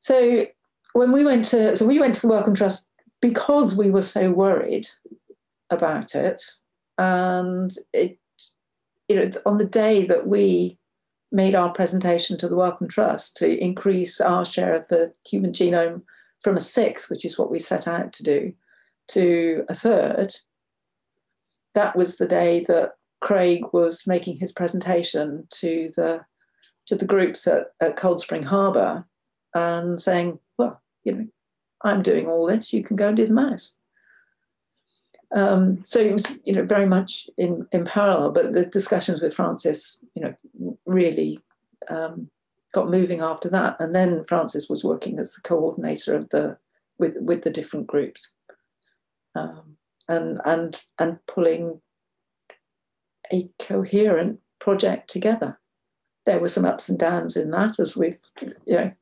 So when we went to, so we went to the Wellcome Trust because we were so worried about it, and it, you know, on the day that we made our presentation to the Wellcome Trust to increase our share of the human genome from a sixth, which is what we set out to do, to a third, that was the day that Craig was making his presentation to the to the groups at, at Cold Spring Harbour and saying, well, you know, I'm doing all this, you can go and do the mouse. Um, so it was, you know, very much in, in parallel, but the discussions with Francis, you know, really um, got moving after that. And then Francis was working as the coordinator of the with with the different groups. Um, and and and pulling a coherent project together. There were some ups and downs in that, as we've you know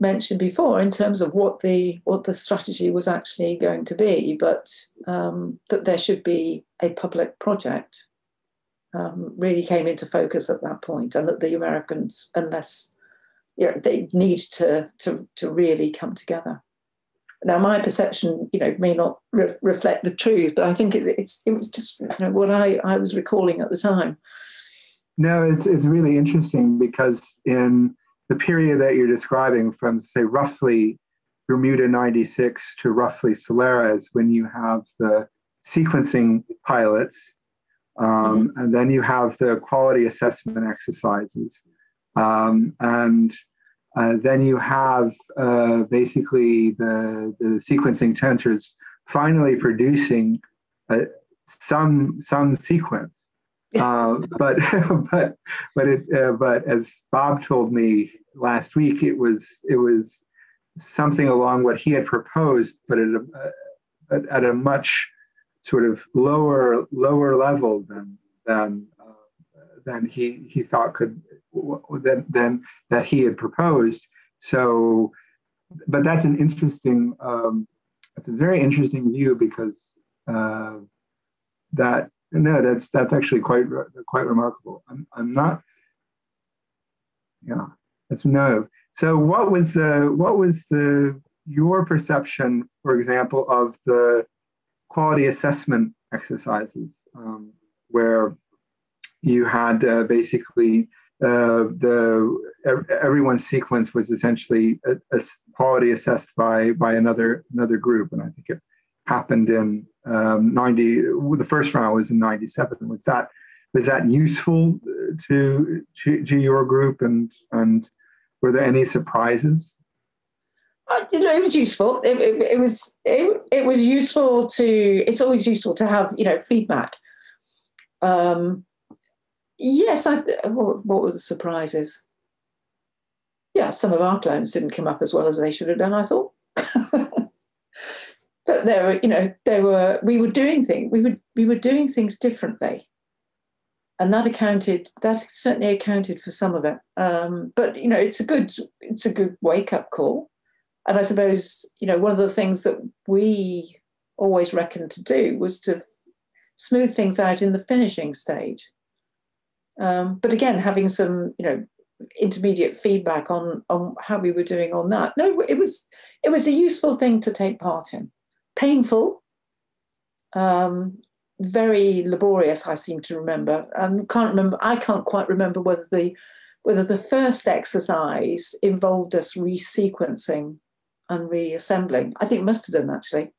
mentioned before, in terms of what the what the strategy was actually going to be, but um, that there should be a public project um, really came into focus at that point, and that the Americans, unless you know, they need to to to really come together. Now, my perception, you know, may not re- reflect the truth, but I think it, it's it was just you know what I, I was recalling at the time. No, it's it's really interesting because in the period that you're describing, from say roughly Bermuda 96 to roughly Celera, is when you have the sequencing pilots, um, mm-hmm. and then you have the quality assessment exercises, um, and uh, then you have uh, basically the, the sequencing centers finally producing uh, some some sequence. Uh, but but but it uh, but as Bob told me last week, it was it was something along what he had proposed, but at a, at a much sort of lower lower level than than than he he thought could than than that he had proposed. So, but that's an interesting um, that's a very interesting view because uh, that no that's that's actually quite quite remarkable. I'm I'm not yeah that's no. So what was the what was the your perception, for example, of the quality assessment exercises um, where you had uh, basically uh, the everyone's sequence was essentially a, a quality assessed by by another another group, and I think it happened in um, 90. The first round was in 97. Was that was that useful to to, to your group, and and were there any surprises? Uh, you know, it was useful. It, it, it was it, it was useful to. It's always useful to have you know feedback. Um, Yes, I, what, what were the surprises? Yeah, some of our clones didn't come up as well as they should have done. I thought, there were, you know, there were. We were doing things. We were we were doing things differently, and that accounted. That certainly accounted for some of it. Um, but you know, it's a good it's a good wake up call, and I suppose you know one of the things that we always reckoned to do was to smooth things out in the finishing stage. Um, but again, having some, you know, intermediate feedback on on how we were doing on that. No, it was it was a useful thing to take part in. Painful, um, very laborious. I seem to remember, and can't remember. I can't quite remember whether the whether the first exercise involved us resequencing and reassembling. I think it must have done actually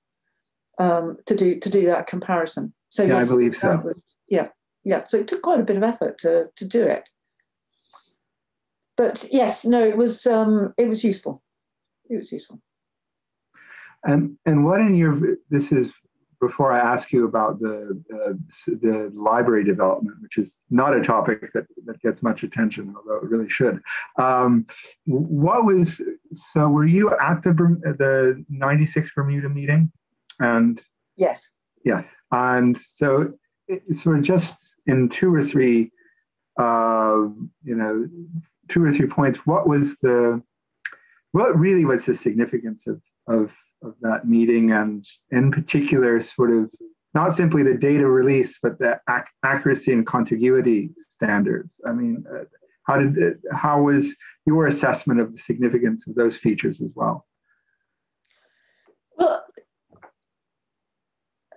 um, to do to do that comparison. So yeah, yes, I believe so. Was, yeah, yeah. So it took quite a bit of effort to to do it. But yes, no, it was um, it was useful. It was useful. And and what in your this is before I ask you about the uh, the library development, which is not a topic that, that gets much attention, although it really should. Um, what was so? Were you at the the '96 Bermuda meeting? And yes, yes, and so sort of just in two or three, uh, you know, two or three points. What was the what really was the significance of of of that meeting, and in particular, sort of not simply the data release, but the ac- accuracy and contiguity standards. I mean, uh, how did it, how was your assessment of the significance of those features as well? Well,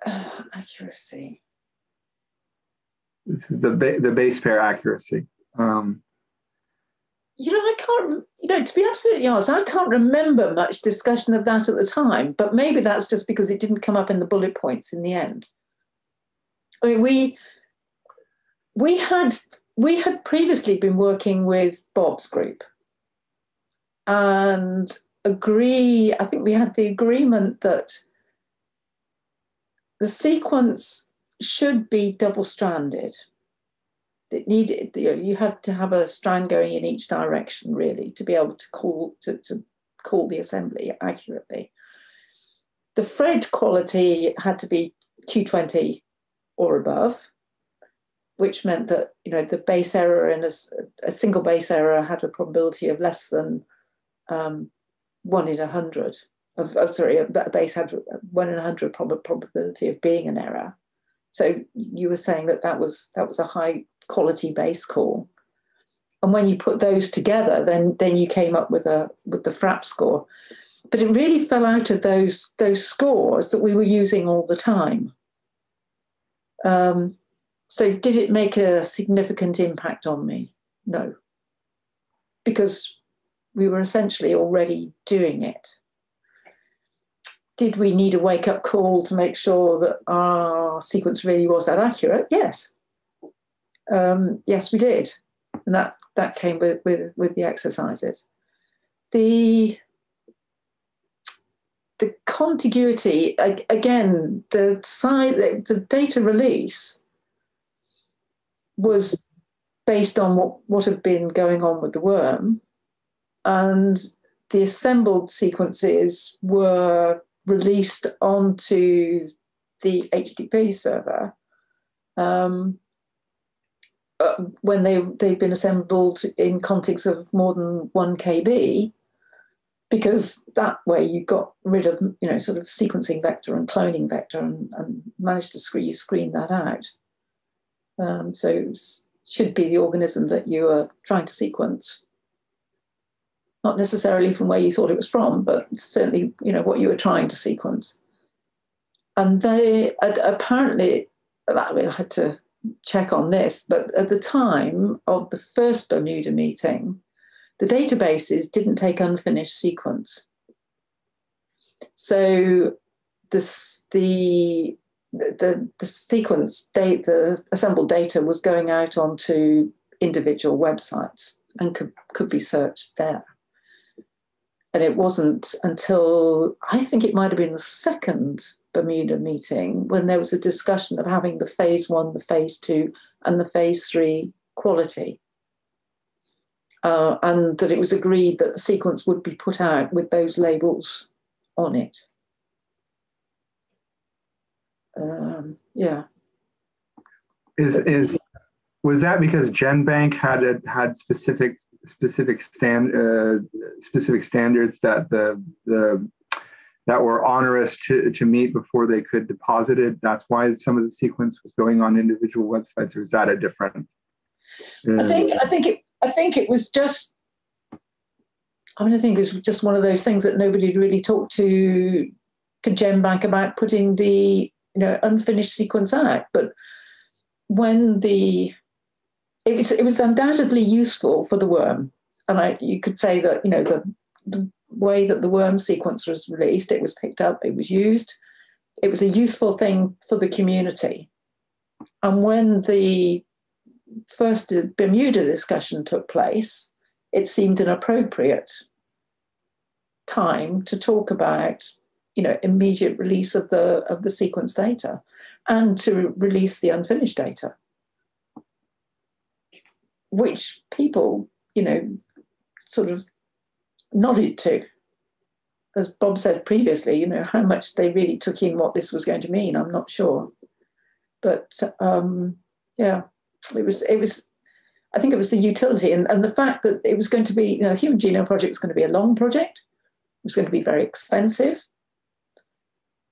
uh, accuracy. This is the ba- the base pair accuracy. Um, you know, I can't, you know, to be absolutely honest, I can't remember much discussion of that at the time, but maybe that's just because it didn't come up in the bullet points in the end. I mean, we, we had, we had previously been working with Bob's group and agree, I think we had the agreement that the sequence should be double stranded it needed you, had to have a strand going in each direction really to be able to call to, to call the assembly accurately. The Phred quality had to be Q20 or above, which meant that you know the base error in a, a single base error had a probability of less than um, one in a hundred. Of, of, sorry, a base had one in a hundred prob- probability of being an error. So you were saying that that was that was a high quality base call. And when you put those together, then then you came up with a with the Phrap score. But it really fell out of those those scores that we were using all the time. Um, so did it make a significant impact on me? No. Because we were essentially already doing it. Did we need a wake up call to make sure that our sequence really was that accurate? Yes. Um, yes, we did, and that that came with with, with the exercises. The the contiguity again, the side the data release was based on what, what had been going on with the worm, and the assembled sequences were released onto the HTTP server. Um, uh, when they they've been assembled in contigs of more than one kb, because that way you got rid of you know sort of sequencing vector and cloning vector and, and managed to screen screen that out. Um, so should be the organism that you are trying to sequence. Not necessarily from where you thought it was from, but certainly you know what you were trying to sequence. And they apparently that I had to check on this, but at the time of the first Bermuda meeting, the databases didn't take unfinished sequence. So the, the, the sequence date, the assembled data was going out onto individual websites and could, could be searched there. And it wasn't until I think it might have been the second Bermuda meeting when there was a discussion of having the phase one, the phase two, and the phase three quality. Uh, and that it was agreed that the sequence would be put out with those labels on it. Um, yeah. Is is was that because GenBank had a, had specific specific stand uh, specific standards that the the that were onerous to, to meet before they could deposit it. That's why some of the sequence was going on individual websites, or is that a different? Uh, I think I think it I think it was just I mean I think it was just one of those things that nobody really talked to to GenBank about putting the you know unfinished sequence out. But when the it was it was undoubtedly useful for the worm, and I you could say that you know the the way that the worm sequence was released, it was picked up, it was used, it was a useful thing for the community. And when the first Bermuda discussion took place, it seemed an appropriate time to talk about you know immediate release of the of the sequence data and to release the unfinished data which people you know sort of nodded to as bob said previously you know how much they really took in what this was going to mean i'm not sure. But um yeah it was it was i think it was the utility and, and the fact that it was going to be you know the human genome project was going to be a long project. It was going to be very expensive.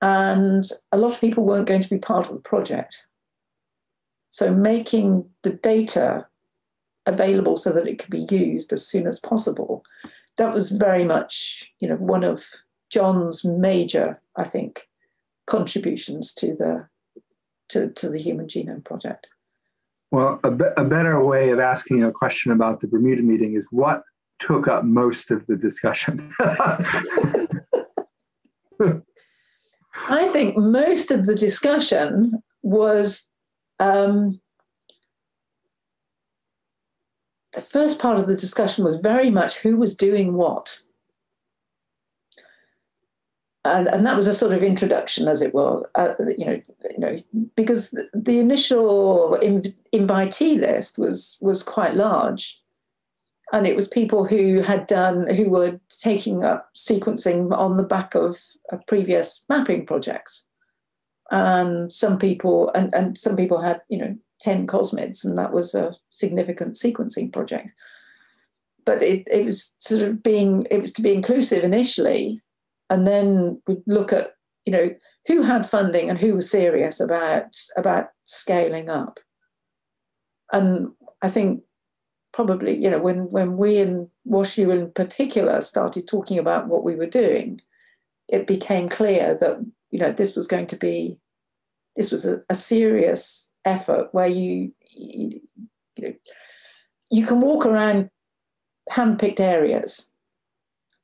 And a lot of people weren't going to be part of the project. So making the data available so that it could be used as soon as possible, that was very much, you know, one of John's major, I think, contributions to the to, to the Human Genome Project. Well, a, be- a better way of asking a question about the Bermuda meeting is what took up most of the discussion. I think most of the discussion was um, the first part of the discussion was very much who was doing what. And, and that was a sort of introduction, as it were, uh, you know, you know, because the, initial inv- invitee list was was quite large, and it was people who had done who were taking up sequencing on the back of, of previous mapping projects and some people and, and some people had you know 10 cosmids and that was a significant sequencing project. But it, it was sort of being it was to be inclusive initially and then we'd look at you know who had funding and who was serious about about scaling up. And i think probably, you know, when, when we in WashU in particular started talking about what we were doing, it became clear that, you know, this was going to be, this was a, a serious effort where you, you, you know, you can walk around hand-picked areas,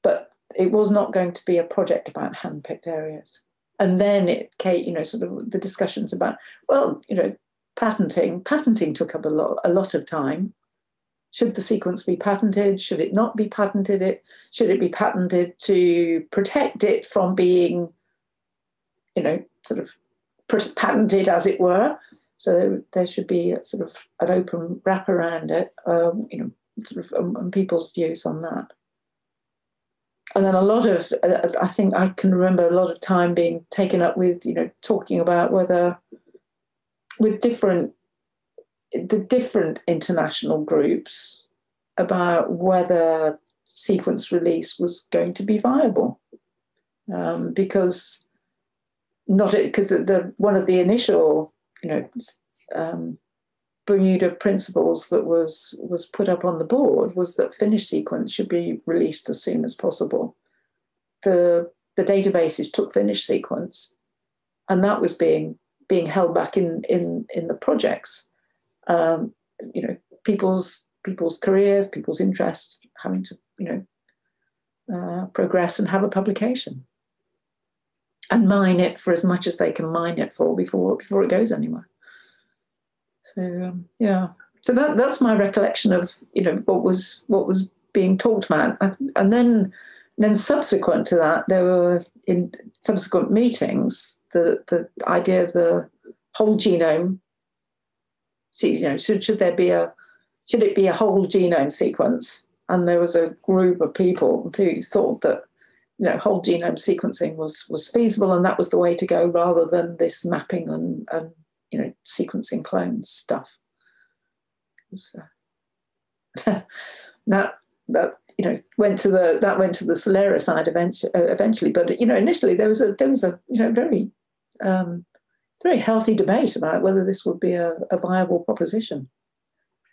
but it was not going to be a project about hand-picked areas. And then it came, you know, sort of the discussions about, well, you know, patenting. Patenting took up a lot, a lot of time should the sequence be patented? Should it not be patented? It should it be patented to protect it from being, you know, sort of patented as it were? So there should be sort of an open wrap around it, um, you know, sort of um, people's views on that. And then a lot of, uh, I think I can remember a lot of time being taken up with, you know, talking about whether with different the different international groups about whether sequence release was going to be viable um, because not because the, the, one of the initial you know um, Bermuda principles that was was put up on the board was that finished sequence should be released as soon as possible. The the databases took finished sequence, and that was being being held back in in in the projects um, you know, people's people's careers, people's interests, having to, you know, uh, progress and have a publication and mine it for as much as they can mine it for before before it goes anywhere. So um, yeah, so that that's my recollection of you know what was what was being talked about, and then then subsequent to that, there were in subsequent meetings the the idea of the whole genome see, you know, should, should there be a, should it be a whole genome sequence? And there was a group of people who thought that, you know, whole genome sequencing was was feasible and that was the way to go rather than this mapping and, and you know, sequencing clones stuff. So, that that you know went to the that went to the Celera side eventually, eventually. But you know initially there was a there was a you know very um, very healthy debate about whether this would be a, a viable proposition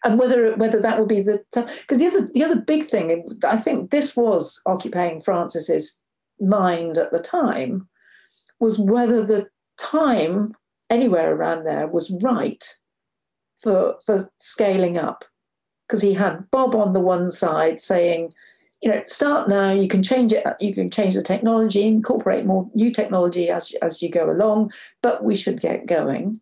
and whether whether that would be the time because the other the other big thing I think this was occupying Francis's mind at the time was whether the time anywhere around there was right for for scaling up. Because he had Bob on the one side saying you know start now you can change it you can change the technology incorporate more new technology as as you go along but we should get going.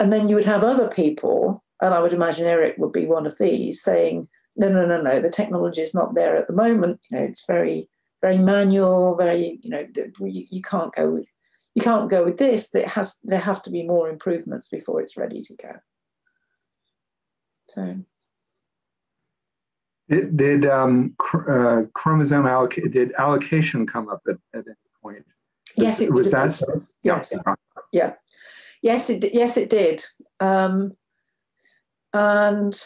And then you would have other people and I would imagine Eric would be one of these saying, no, no, no, no, the technology is not there at the moment. You know, it's very, very manual, very, you know, you, you can't go with, you can't go with this. There has, there have to be more improvements before it's ready to go. So. Did, did um, uh, chromosome alloc- did allocation come up at, at any point? yes, it was that. Yes, yeah. yeah, yes, it yes it did. Um, and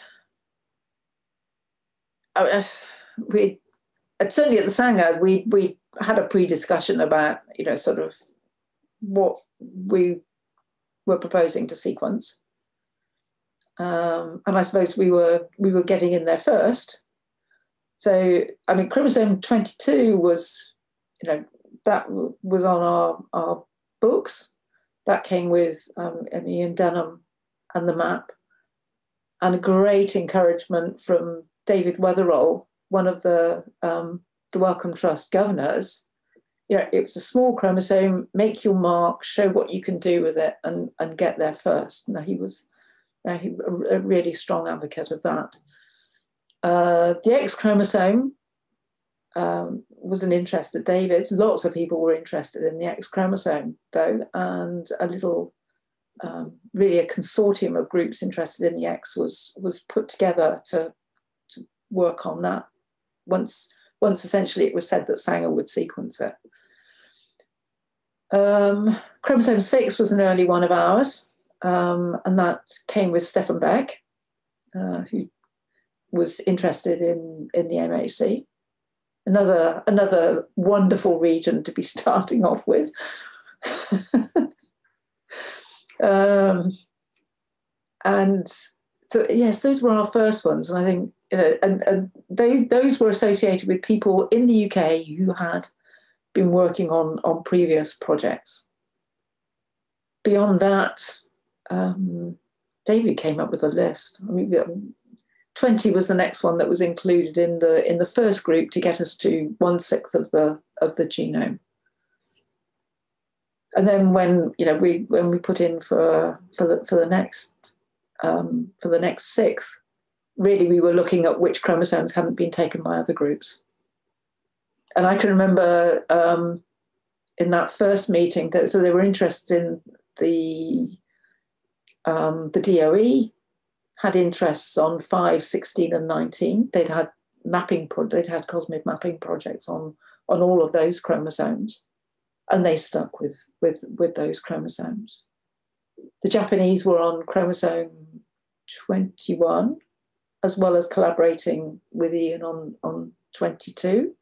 uh, we certainly at the Sanger we we had a pre-discussion about you know sort of what we were proposing to sequence, um, and I suppose we were we were getting in there first. So I mean, chromosome twenty two was you know that was on our our books. That came with um, Ian Dunham and the map and a great encouragement from David Weatherall, one of the um, the Wellcome Trust governors. You know, it was a small chromosome. Make your mark, show what you can do with it, and and get there first. Now he was uh, he, a, really strong advocate of that. Uh, the X chromosome um, was an interest at David's. Lots of people were interested in the X chromosome, though, and a little um, really a consortium of groups interested in the X was was put together to to work on that. Once once essentially it was said that Sanger would sequence it. Um, chromosome six was an early one of ours, um, and that came with Stephan Beck, uh, who was interested in in the MHC. Another another wonderful region to be starting off with. Um, and so, yes, those were our first ones. And I think, you know, and, and they, those were associated with people in the UK who had been working on, on previous projects. Beyond that, um, David came up with a list. I mean, 20 was the next one that was included in the in the first group to get us to one sixth of the of the genome and then when you know we when we put in for for the for the next um, for the next sixth, really we were looking at which chromosomes hadn't been taken by other groups. And I can remember um, in that first meeting that so they were interested in the um, the DOE had interests on 5, 16 and 19. They'd had mapping pro- they'd had cosmid mapping projects on on all of those chromosomes and they stuck with with with those chromosomes. The Japanese were on chromosome 21, as well as collaborating with Ian on on 22.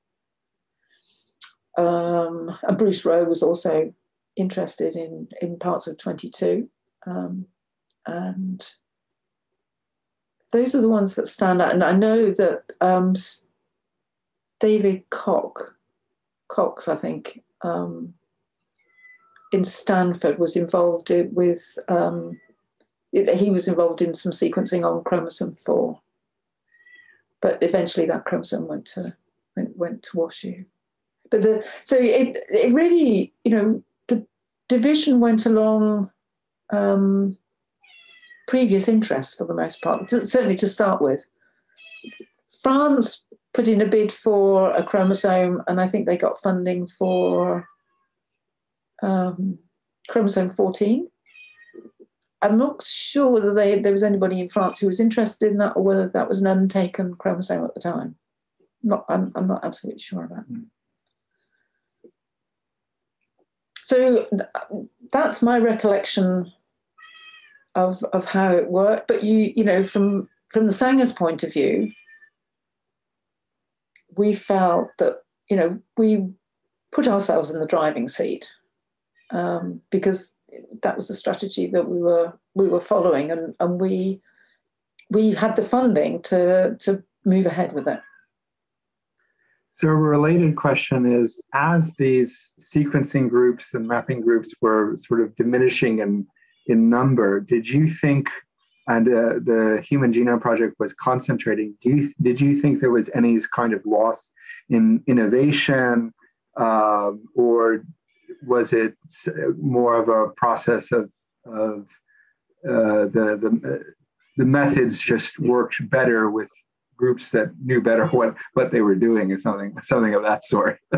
Um, and Bruce Roe was also interested in in parts of 22, um, and those are the ones that stand out. And I know that um, David Cock, Cox, I think, um, in Stanford was involved with, um, he was involved in some sequencing on chromosome four. But eventually that chromosome went to, went, went to WashU. But the, so it, it really, you know, the division went along um, previous interests for the most part, certainly to start with. France put in a bid for a chromosome, and I think they got funding for um, chromosome 14. I'm not sure whether they, there was anybody in France who was interested in that or whether that was an untaken chromosome at the time. Not, I'm, I'm not absolutely sure about that. So that's my recollection of, of how it worked. But you, you know, from, from the Sanger's point of view, we felt that you know we put ourselves in the driving seat um, because that was the strategy that we were we were following, and, and we we had the funding to to move ahead with it. So a related question is, as these sequencing groups and mapping groups were sort of diminishing in in number, did you think, and uh, the Human Genome Project was concentrating, do you, did you think there was any kind of loss in innovation, uh, or was it more of a process of of uh, the the the methods just worked better with groups that knew better what what they were doing or something something of that sort.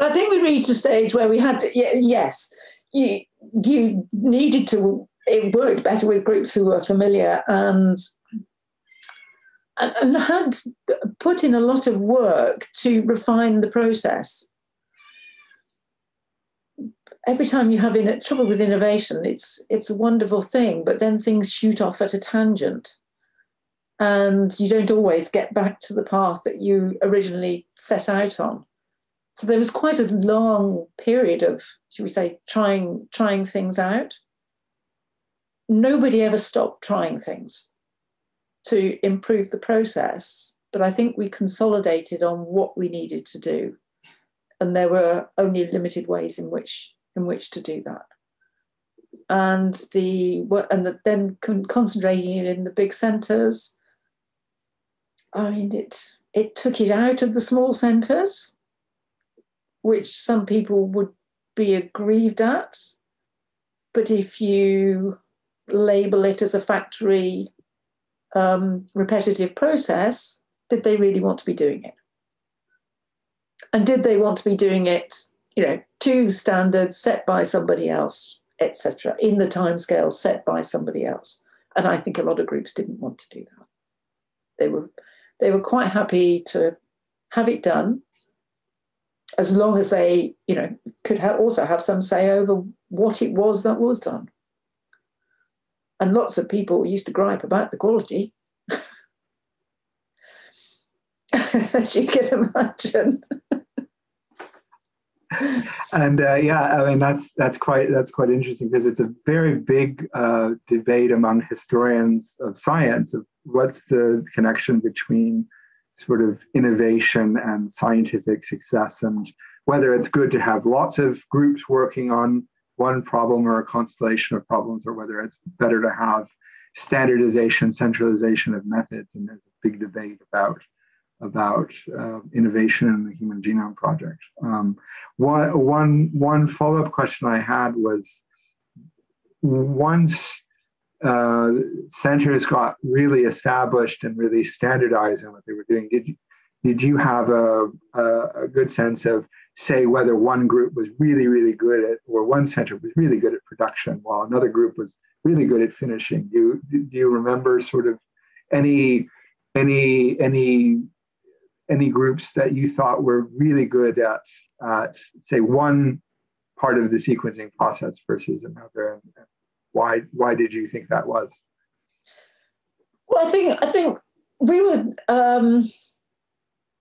I think we reached a stage where we had to yes you you needed to it worked better with groups who were familiar and and, and had put in a lot of work to refine the process every time you have in, trouble with innovation, it's it's a wonderful thing, but then things shoot off at a tangent, and you don't always get back to the path that you originally set out on. So there was quite a long period of, should we say, trying trying things out. Nobody ever stopped trying things to improve the process, but I think we consolidated on what we needed to do and there were only limited ways in which in which to do that. And the what and the, then concentrating it in the big centres. I mean, it it took it out of the small centres, which some people would be aggrieved at. But if you label it as a factory um, repetitive process, did they really want to be doing it? And did they want to be doing it you know, to standards set by somebody else, etc., in the timescale set by somebody else. And I think a lot of groups didn't want to do that. They were they were quite happy to have it done as long as they, you know, could ha- also have some say over what it was that was done. And lots of people used to gripe about the quality, as you can imagine and uh, yeah, I mean that's that's quite that's quite interesting because it's a very big uh, debate among historians of science of what's the connection between sort of innovation and scientific success, and whether it's good to have lots of groups working on one problem or a constellation of problems, or whether it's better to have standardization, centralization of methods. And there's a big debate about about uh, innovation in the Human Genome Project. Um, one, one, one follow up question I had was once uh, centers got really established and really standardized in what they were doing, did you, did you have a, a, a, good sense of, say, whether one group was really, really good at, or one center was really good at production while another group was really good at finishing? Do, do you remember sort of any any any any groups that you thought were really good at, at say, one part of the sequencing process versus another, and why why did you think that was? Well, I think I think we were. Um,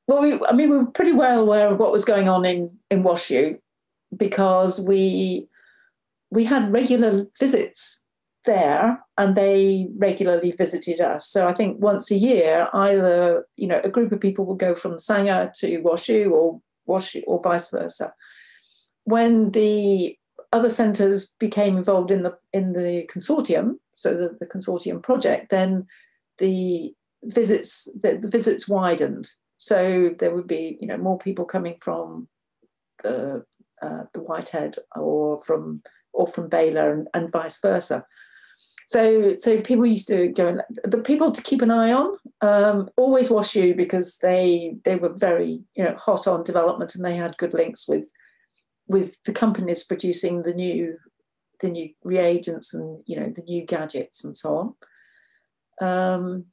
well, we, I mean, we were pretty well aware of what was going on in in WashU because we we had regular visits there and they regularly visited us. So I think once a year, either you know a group of people will go from Sanger to WashU or WashU or vice versa. When the other centres became involved in the in the consortium, so the, the consortium project, then the visits the, the visits widened. So there would be you know more people coming from the uh, the Whitehead or from or from Baylor and, and vice versa. So, so people used to go and the people to keep an eye on um, always you because they they were very you know hot on development and they had good links with with the companies producing the new the new reagents and you know the new gadgets and so on. Um,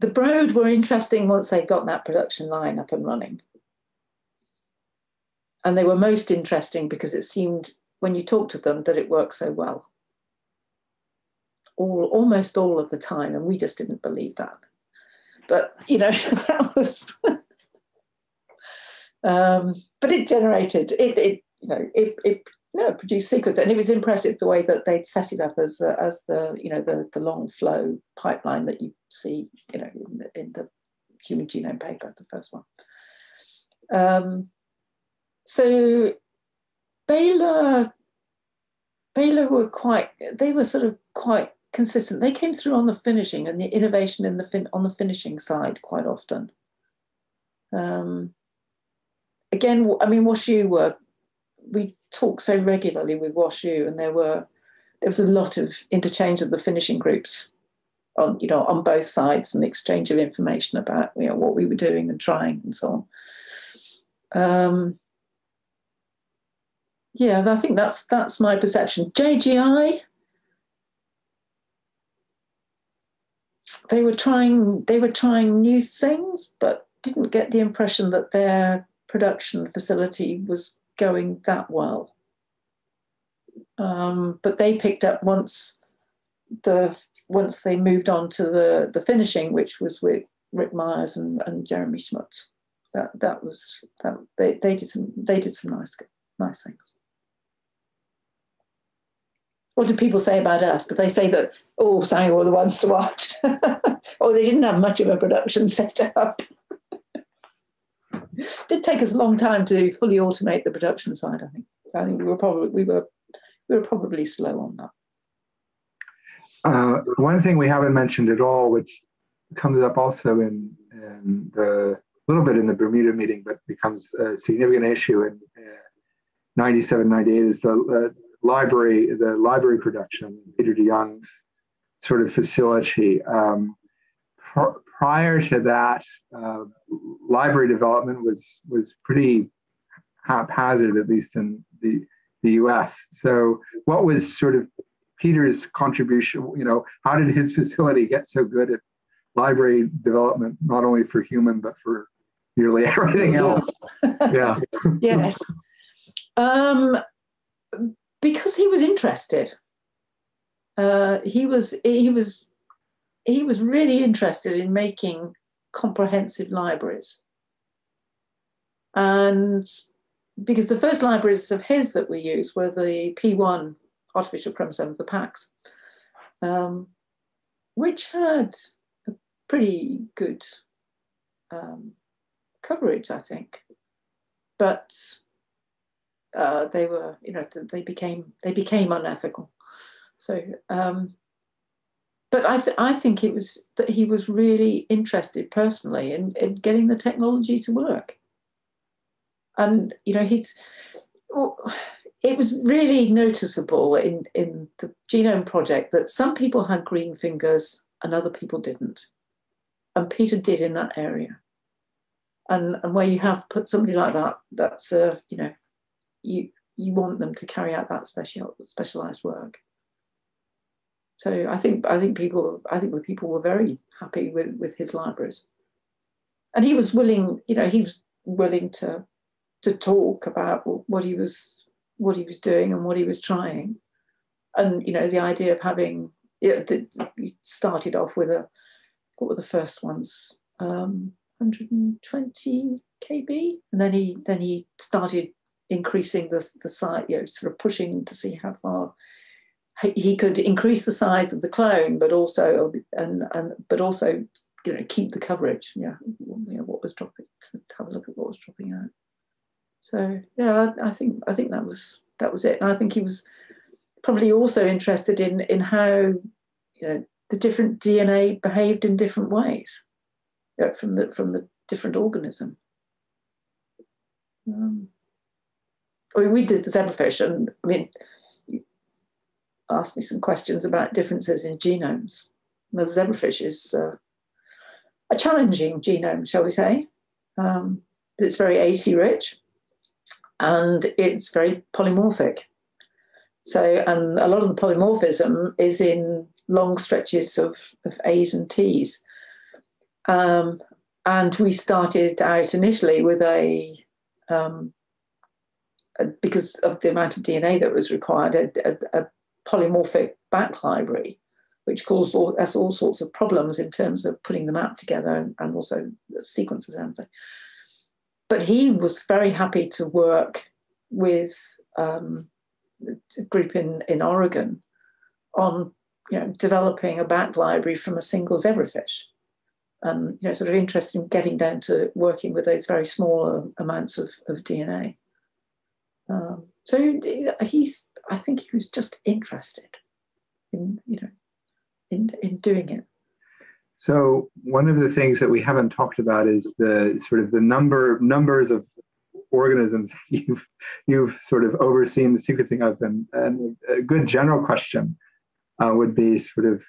the Broad were interesting once they got that production line up and running. And they were most interesting because it seemed when you talk to them that it worked so well all almost all of the time, and we just didn't believe that. but you know that was. um, but it generated it. It you know it it you know, produced secrets, and it was impressive the way that they'd set it up as the, as the you know the the long flow pipeline that you see you know in the, in the human genome paper, the first one. Um, so Baylor Baylor were quite they were sort of quite consistent. They came through on the finishing and the innovation in the fin- on the finishing side quite often. Um, again, I mean, WashU were we talk so regularly with WashU, and there were there was a lot of interchange of the finishing groups on you know on both sides and exchange of information about you know what we were doing and trying and so on. Um, yeah, I think that's that's my perception. JGI, they were trying they were trying new things, but didn't get the impression that their production facility was going that well. Um, but they picked up once the once they moved on to the the finishing, which was with Rick Myers and, and Jeremy Schmutz. That that was that they, they did some they did some nice nice things. What do people say about us? Do they say that oh, Samuel were the ones to watch, or they didn't have much of a production set up? did take us a long time to fully automate the production side. I think. I think we were probably we were we were probably slow on that. Uh, one thing we haven't mentioned at all, which comes up also in, in the little bit in the Bermuda meeting, but becomes a significant issue in uh, 97, 98 is the uh, library, the library production, Pieter de Jong's sort of facility. Um, pr- prior to that, uh, library development was was pretty haphazard, at least in the the U.S. So, what was sort of Pieter's contribution? You know, how did his facility get so good at library development, not only for human but for nearly everything else? yeah. yes. Um, because he was interested. Uh, he was he was he was really interested in making comprehensive libraries. And because the first libraries of his that we used were the P1 artificial chromosome of the PACs, um, which had a pretty good um, coverage, I think. But uh, they were, you know, they became they became unethical. So um, but I, th- I think it was that he was really interested personally in, in getting the technology to work. And, you know, he's, it was really noticeable in, in the genome project that some people had green fingers and other people didn't. And Pieter did in that area. And, and where you have put somebody like that, that's, uh, you know, you, you want them to carry out that special, specialized work. So I think I think people I think the people were very happy with with his libraries, and he was willing. You know, he was willing to to talk about what he was what he was doing and what he was trying, and you know the idea of having it, he started off with a what were the first ones um, 120 kb, and then he then he started increasing the the size, you know, sort of pushing to see how far he could increase the size of the clone, but also and and but also you know keep the coverage. Yeah, you know what was dropping have a look at what was dropping out. So yeah, I, I think I think that was that was it. And I think he was probably also interested in in how you know the different DNA behaved in different ways you know, from the from the different organism. Um, I mean, we did the zebrafish, and I mean, you asked me some questions about differences in genomes. Now, The zebrafish is uh, a challenging genome, shall we say. Um, it's very AT rich and it's very polymorphic. So, and a lot of the polymorphism is in long stretches of, of A's and T's. Um, and we started out initially with a, um, a, because of the amount of DNA that was required, a, a, a polymorphic BAC library which caused all, us all sorts of problems in terms of putting the map together and also the sequence assembly. But he was very happy to work with um, a group in, in Oregon on you know, developing a BAC library from a single zebrafish. And you know, sort of interested in getting down to working with those very small amounts of, of DNA. Um, so he's, I think he was just interested in, you know, in, in doing it. So one of the things that we haven't talked about is the sort of the number numbers of organisms you've you've sort of overseen the sequencing of them. And a good general question uh, would be sort of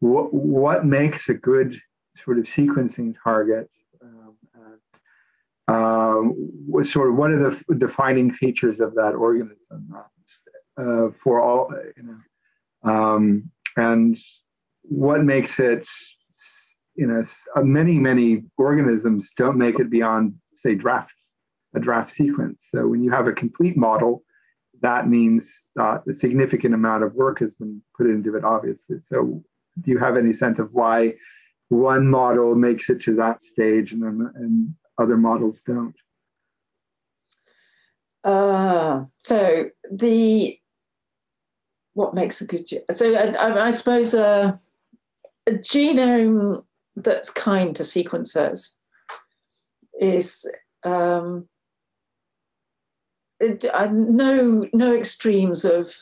what what makes a good sort of sequencing target. Um, sort of what are the defining features of that organism uh, for all you know? Um, and what makes it you know many many organisms don't make it beyond say draft a draft sequence. So when you have a complete model that means that a significant amount of work has been put into it obviously. So do you have any sense of why one model makes it to that stage and and other models don't uh, so the what makes a good so I, I suppose uh, a genome that's kind to sequencers is um, it, no no extremes of,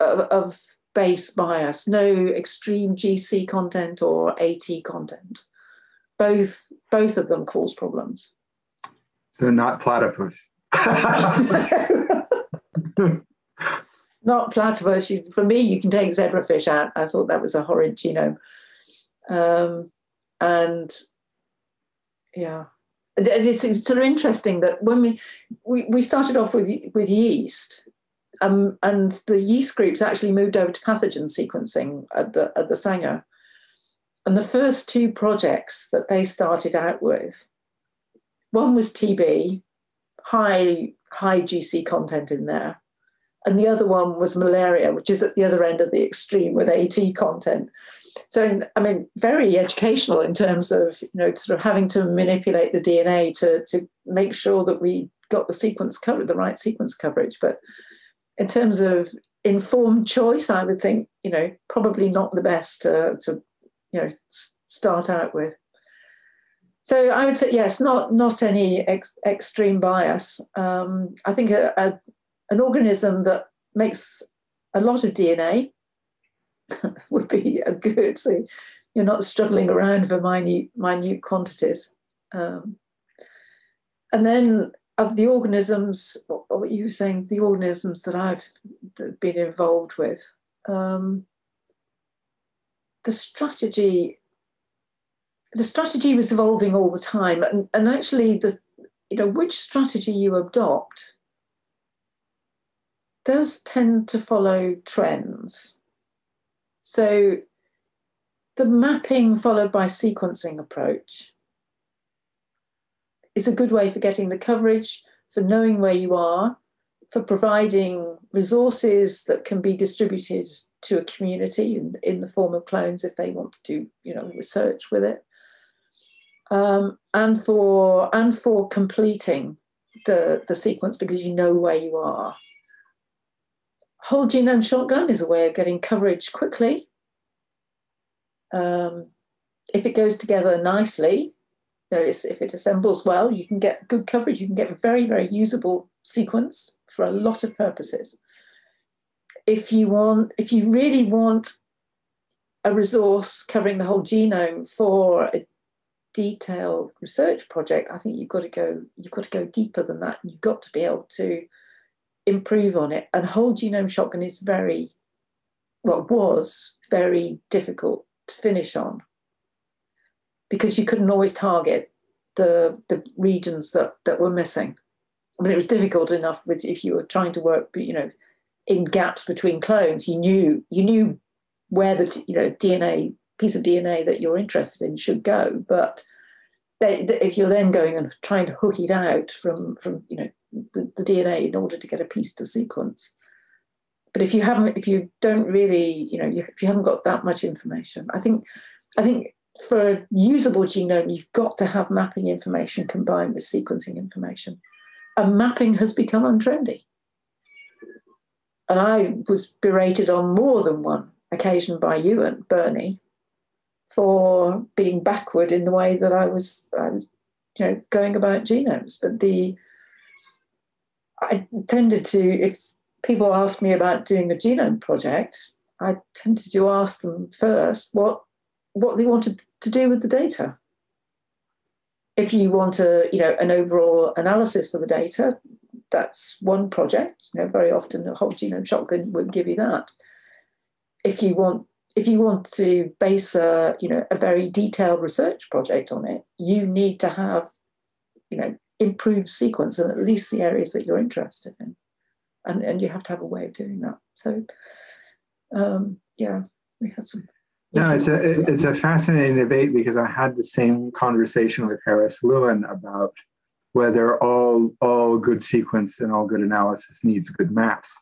of, of base bias, no extreme GC content or AT content. Both both of them cause problems. So not platypus. not platypus. You, for me, you can take zebrafish out. I thought that was a horrid genome. Um, and yeah, it's, it's, sort of interesting that when we, we, we started off with, with yeast, um, and the yeast groups actually moved over to pathogen sequencing at the, at the Sanger. And the first two projects that they started out with, one was TB, high, high GC content in there. And the other one was malaria, which is at the other end of the extreme with AT content so I mean, very educational in terms of you know sort of having to manipulate the DNA to to make sure that we got the sequence covered, the right sequence coverage. But in terms of informed choice, I would think you know probably not the best to, to you know start out with. So I would say yes, not not any ex, extreme bias. Um, I think a, a, an organism that makes a lot of DNA would be a good. So you're not struggling around for minute minute quantities. Um, and then of the organisms, what you were saying, the organisms that I've been involved with, um, the strategy, the strategy was evolving all the time, and, and actually the, you know, which strategy you adopt does tend to follow trends. So the mapping followed by sequencing approach is a good way for getting the coverage, for knowing where you are, for providing resources that can be distributed to a community in, in the form of clones if they want to do you know research with it um, and for and for completing the the sequence because you know where you are Whole genome shotgun is a way of getting coverage quickly. Um, if it goes together nicely, you know, if it assembles well, you can get good coverage. You can get a very, very usable sequence for a lot of purposes. If you want, if you really want a resource covering the whole genome for a detailed research project, I think you've got to go, you've got to go deeper than that. You've got to be able to improve on it. And whole genome shotgun is very, well, was very difficult to finish on because you couldn't always target the the regions that that were missing. I mean, it was difficult enough with if you were trying to work, you know, in gaps between clones. You knew you knew where the you know DNA piece of DNA that you're interested in should go, but they, if you're then going and trying to hook it out from from you know the, the DNA in order to get a piece to sequence but if you haven't, if you don't really, you know, if you haven't got that much information, I think, I think for a usable genome, you've got to have mapping information combined with sequencing information. And mapping has become untrendy. And I was berated on more than one occasion by you and Bernie for being backward in the way that I was, I was you know, going about genomes. But the I tended to, if people ask me about doing a genome project, I tended to ask them first what what they wanted to do with the data. If you want a, you know, an overall analysis for the data, that's one project. You know, very often a whole genome shotgun would give you that. If you want if you want to base a you know a very detailed research project on it, you need to have you know improved sequence in at least the areas that you're interested in, and and you have to have a way of doing that. So um, yeah, we had some. No, it's a it's a fascinating debate because I had the same conversation with Harris Lewin about whether all all good sequence and all good analysis needs good maps.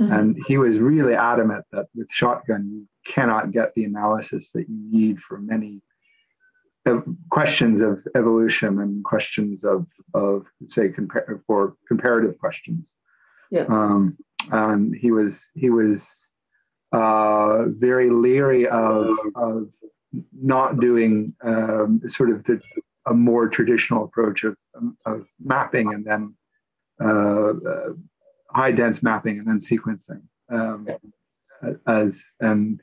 Mm-hmm. And he was really adamant that with shotgun you cannot get the analysis that you need for many questions of evolution and questions of of say compare for comparative questions. Yeah. Um, and he was he was uh, very leery of of not doing um, sort of the a more traditional approach of of mapping and then uh, uh, high dense mapping and then sequencing um, as and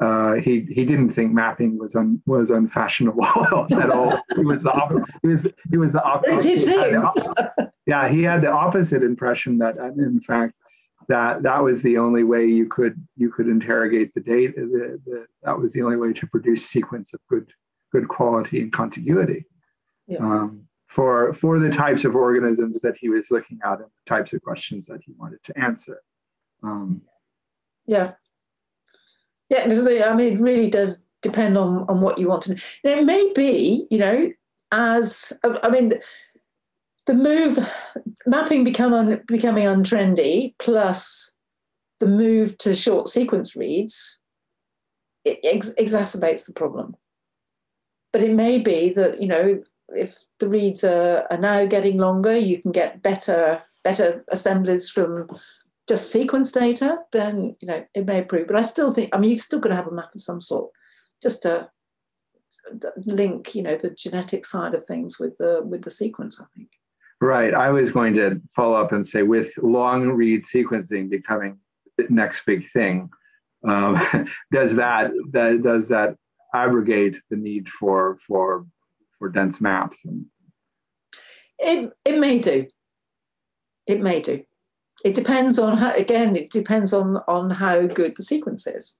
uh, he he didn't think mapping was un, was unfashionable at all. He was the op- he was he was the opposite. yeah, he had the opposite impression that in fact that that was the only way you could you could interrogate the data. The, the, that was the only way to produce sequence of good good quality and contiguity. Yeah. Um, for for the types of organisms that he was looking at and the types of questions that he wanted to answer. Um, yeah, yeah, I mean, it really does depend on, on what you want to know. It may be, you know, as I mean, the move, mapping become un, becoming untrendy, plus the move to short sequence reads, it ex- exacerbates the problem. But it may be that you know, if the reads are, are now getting longer, you can get better better assemblies from just sequence data, then you know it may improve. But I still think, I mean, you've still got to have a map of some sort, just to link, you know, the genetic side of things with the with the sequence. I think. Right. I was going to follow up and say, with long read sequencing becoming the next big thing, um, does that, that does that abrogate the need for for for dense maps? It it may do. It may do it depends on how again it depends on on how good the sequence is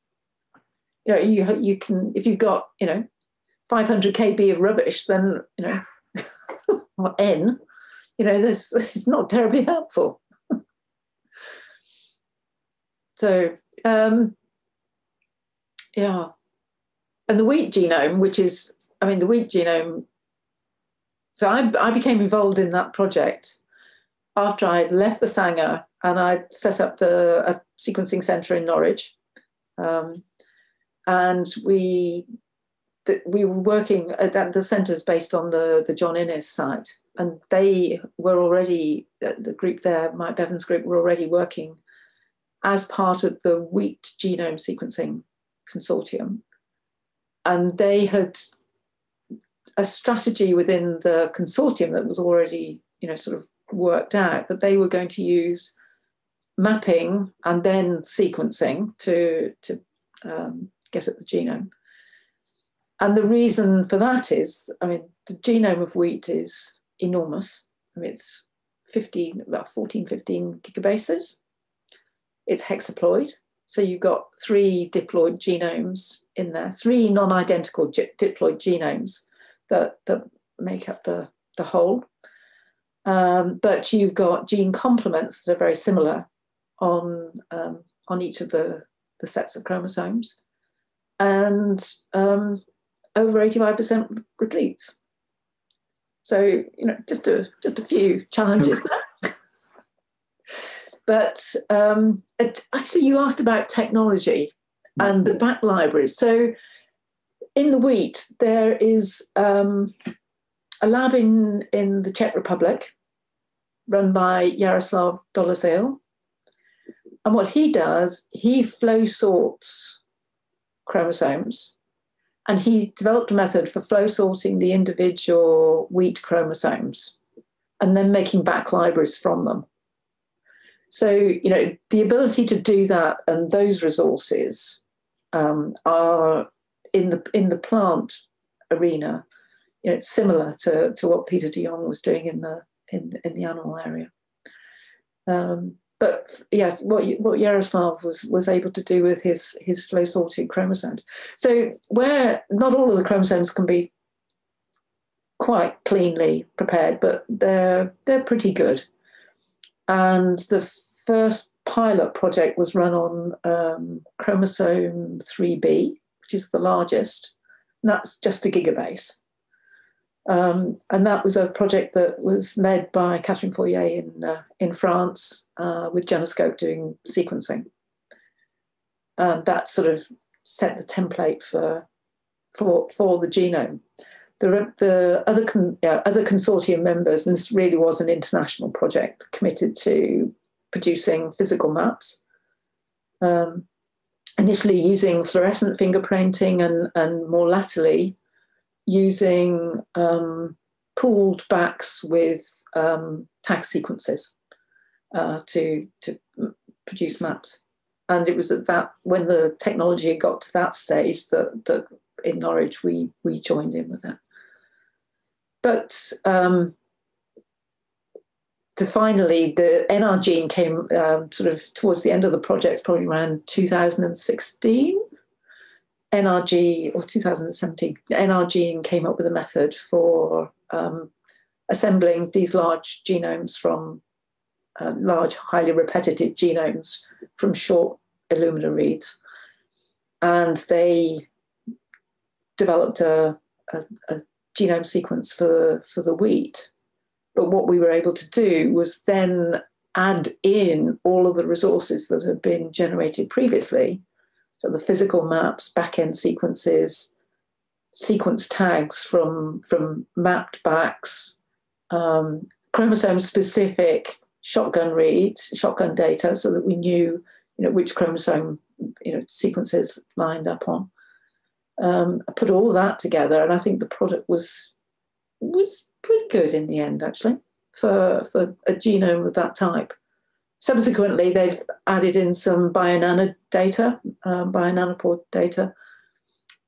you know you you can if you've got you know 500 kb of rubbish then you know or n you know this is not terribly helpful. So um yeah. And the wheat genome which is i mean the wheat genome so i, I became involved in that project after i left the sanger and I set up the a sequencing centre in Norwich, um, and we the, we were working at the centres based on the the John Innes site, and they were already the group there, Mike Bevan's group, were already working as part of the Wheat Genome Sequencing Consortium, and they had a strategy within the consortium that was already you know sort of worked out that they were going to use mapping and then sequencing to, to um, get at the genome. And the reason for that is, I mean, the genome of wheat is enormous. I mean, it's 15, about 14, 15 gigabases. It's hexaploid. So you've got three diploid genomes in there, three non-identical diploid genomes that, that make up the, the whole. Um, but you've got gene complements that are very similar on um, on each of the, the sets of chromosomes, and um, over 85% repeats. So you know, just a just a few challenges there. but um, it, actually, you asked about technology and the BAC libraries. So in the wheat, there is um, a lab in, in the Czech Republic run by Jaroslav Doležel. And what he does, he flow sorts chromosomes and he developed a method for flow sorting the individual wheat chromosomes and then making BAC libraries from them. So, you know, the ability to do that and those resources um, are in the in the plant arena. You know, it's similar to, to what Pieter de Jong was doing in the in in the animal area. Um, but yes, what what Jaroslav was was able to do with his his flow sorted chromosomes. So where not all of the chromosomes can be quite cleanly prepared, but they're they're pretty good. And the first pilot project was run on um, chromosome 3b, which is the largest. And that's just a gigabase. Um, and that was a project that was led by Catherine Feuillet in, uh, in France uh, with Genoscope doing sequencing. And that sort of set the template for, for, for the genome. The, the other, con, yeah, other consortium members, and this really was an international project committed to producing physical maps. Um, initially using fluorescent fingerprinting and, and more latterly using um, pooled BACs with um, tag sequences uh, to, to produce maps. And it was at that when the technology got to that stage that, that in Norwich we we joined in with that. But um, the, finally, the NRGene came um, sort of towards the end of the project, probably around 2016. NRG or 2017, NRG came up with a method for um, assembling these large genomes from uh, large, highly repetitive genomes from short Illumina reads. And they developed a, a, a genome sequence for, for the wheat. But what we were able to do was then add in all of the resources that had been generated previously so the physical maps, BAC end sequences, sequence tags from, from mapped BACs, um, chromosome specific shotgun reads, shotgun data, so that we knew, you know, which chromosome, you know, sequences lined up on. Um, I put all that together, and I think the product was was pretty good in the end, actually, for for a genome of that type. Subsequently, they've added in some bionano data, um, bionanopore data,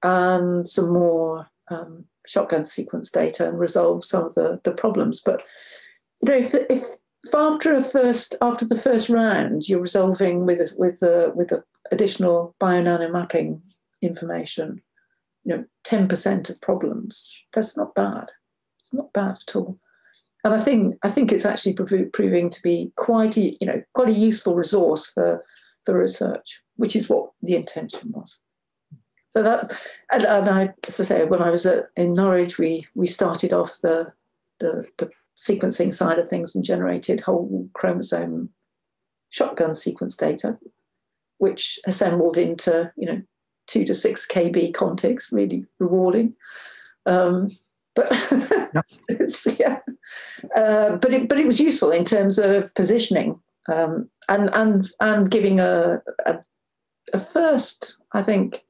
and some more um, shotgun sequence data and resolved some of the, the problems. But you know, if, if, if after a first after the first round you're resolving with with the with the additional bionano mapping information, you know, ten percent of problems, that's not bad. It's not bad at all and I think I think it's actually proving to be quite a you know quite a useful resource for for research, which is what the intention was. So that and, and I, as I say, when I was at, in Norwich, we we started off the, the the sequencing side of things and generated whole chromosome shotgun sequence data, which assembled into you know two to six kb contigs, really rewarding. Um, but yeah, uh, but it, but it was useful in terms of positioning um, and and and giving a, a, a first, I think,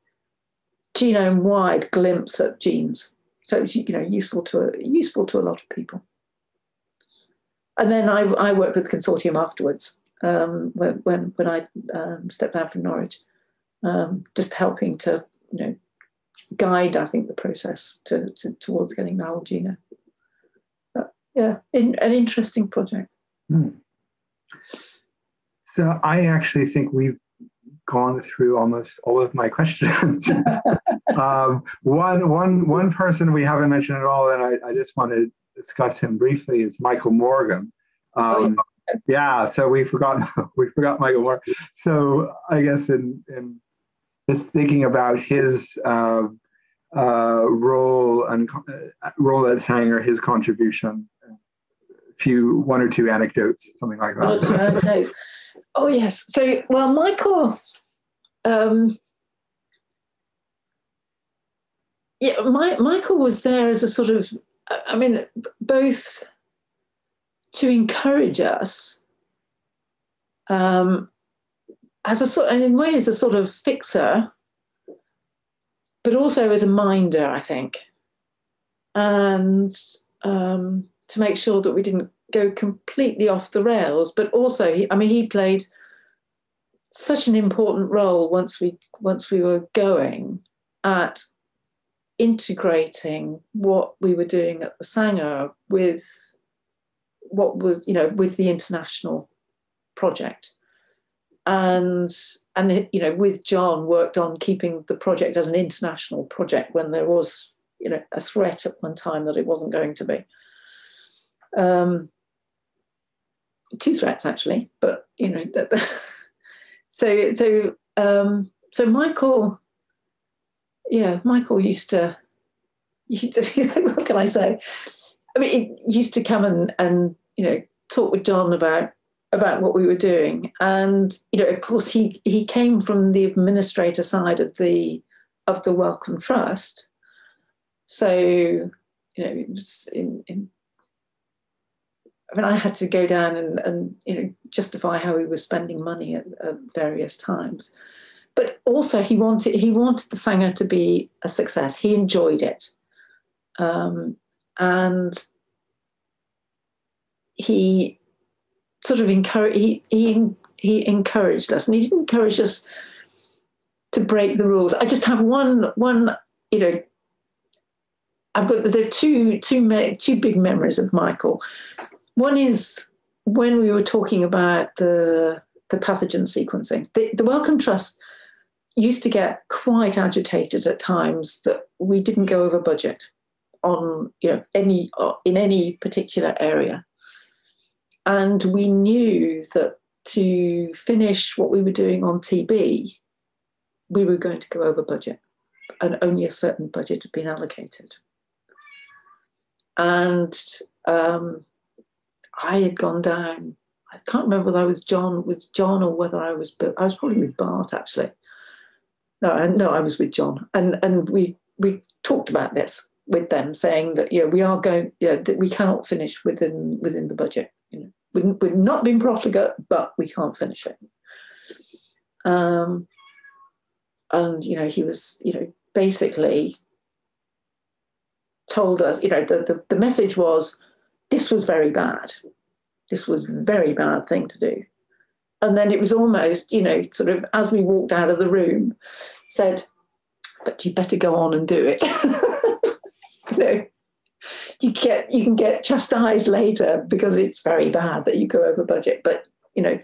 genome wide glimpse at genes. So it was you know useful to a, useful to a lot of people. And then I, I worked with the consortium afterwards um, when, when when I um, stepped down from Norwich, um, just helping to you know guide, I think, the process to, to towards getting the whole genome. But yeah, in, an interesting project. Hmm. So I actually think we've gone through almost all of my questions. um, one, one, one person we haven't mentioned at all, and I, I just want to discuss him briefly, is Michael Morgan. Um, oh, yeah. yeah. so we forgot we forgot Michael Morgan. So I guess in in just thinking about his uh, uh, role and uh, role at Sanger, his contribution, a few one or two anecdotes, something like that. Oh yes. So well, Michael. Um, yeah, my, Michael was there as a sort of, I mean, both to encourage us, um, as a sort, and in ways, a sort of fixer, but also as a minder, I think, and um, to make sure that we didn't go completely off the rails. But also, he, I mean, he played such an important role once we once we were going at integrating what we were doing at the Sanger with what was, you know, with the international project. And and you know, with John worked on keeping the project as an international project when there was, you know, a threat at one time that it wasn't going to be. Um, two threats actually, but you know, so so um, so Michael yeah, Michael used to, what can I say? I mean, he used to come and, and you know talk with John about about what we were doing, and you know, of course, he he came from the administrator side of the of the Wellcome Trust, so you know, it was in, in I mean, I had to go down and, and you know justify how he was spending money at, at various times. But also he wanted he wanted the Sanger to be a success. He enjoyed it, um, and he sort of encourage he, he he encouraged us, and he didn't encourage us to break the rules. I just have one one you know. I've got there are two two two big memories of Michael. One is when we were talking about the the pathogen sequencing. The, the Wellcome Trust used to get quite agitated at times that we didn't go over budget on you know any in any particular area and we knew that to finish what we were doing on TB we were going to go over budget. And only a certain budget had been allocated. And um, I had gone down I can't remember whether I was John with John or whether I was I was probably with Bart actually. No, no, I was with John, and and we we talked about this with them, saying that you know we are going, you know, that we cannot finish within within the budget. You know, we, we've not been profligate, but we can't finish it. Um, and you know, he was, you know, basically told us, you know, the, the, the message was this was very bad. This was very bad thing to do and then it was almost, you know, sort of as we walked out of the room, said, "But you better go on and do it." you know, you get you can get chastised later because it's very bad that you go over budget, but you know,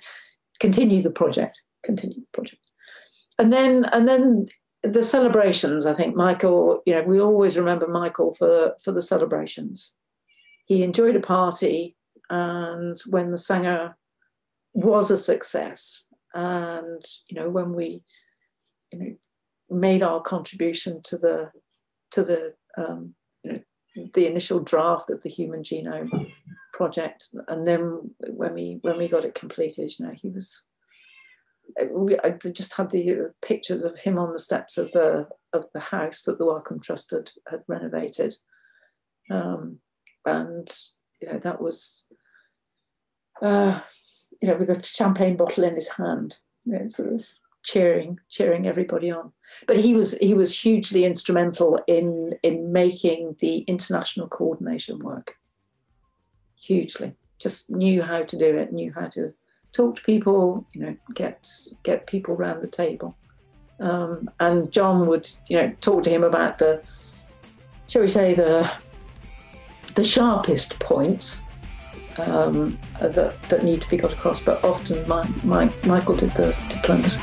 continue the project, continue the project, and then and then the celebrations. I think Michael, you know, we always remember Michael for for the celebrations. He enjoyed a party, and when the Sanger was a success. And you know, when we you know made our contribution to the to the um, the initial draft of the Human Genome Project, and then when we when we got it completed, you know, he was. We, I just had the pictures of him on the steps of the of the house that the Wellcome Trust had, had renovated, um, and you know that was uh, you know, with a champagne bottle in his hand, you know, sort of cheering, cheering everybody on. But he was he was hugely instrumental in in making the international coordination work. Hugely, just knew how to do it, knew how to talk to people, you know, get get people around the table. Um, and John would, you know, talk to him about the, shall we say, the the sharpest points um, that, that need to be got across, but often my, my, Michael did the diplomacy.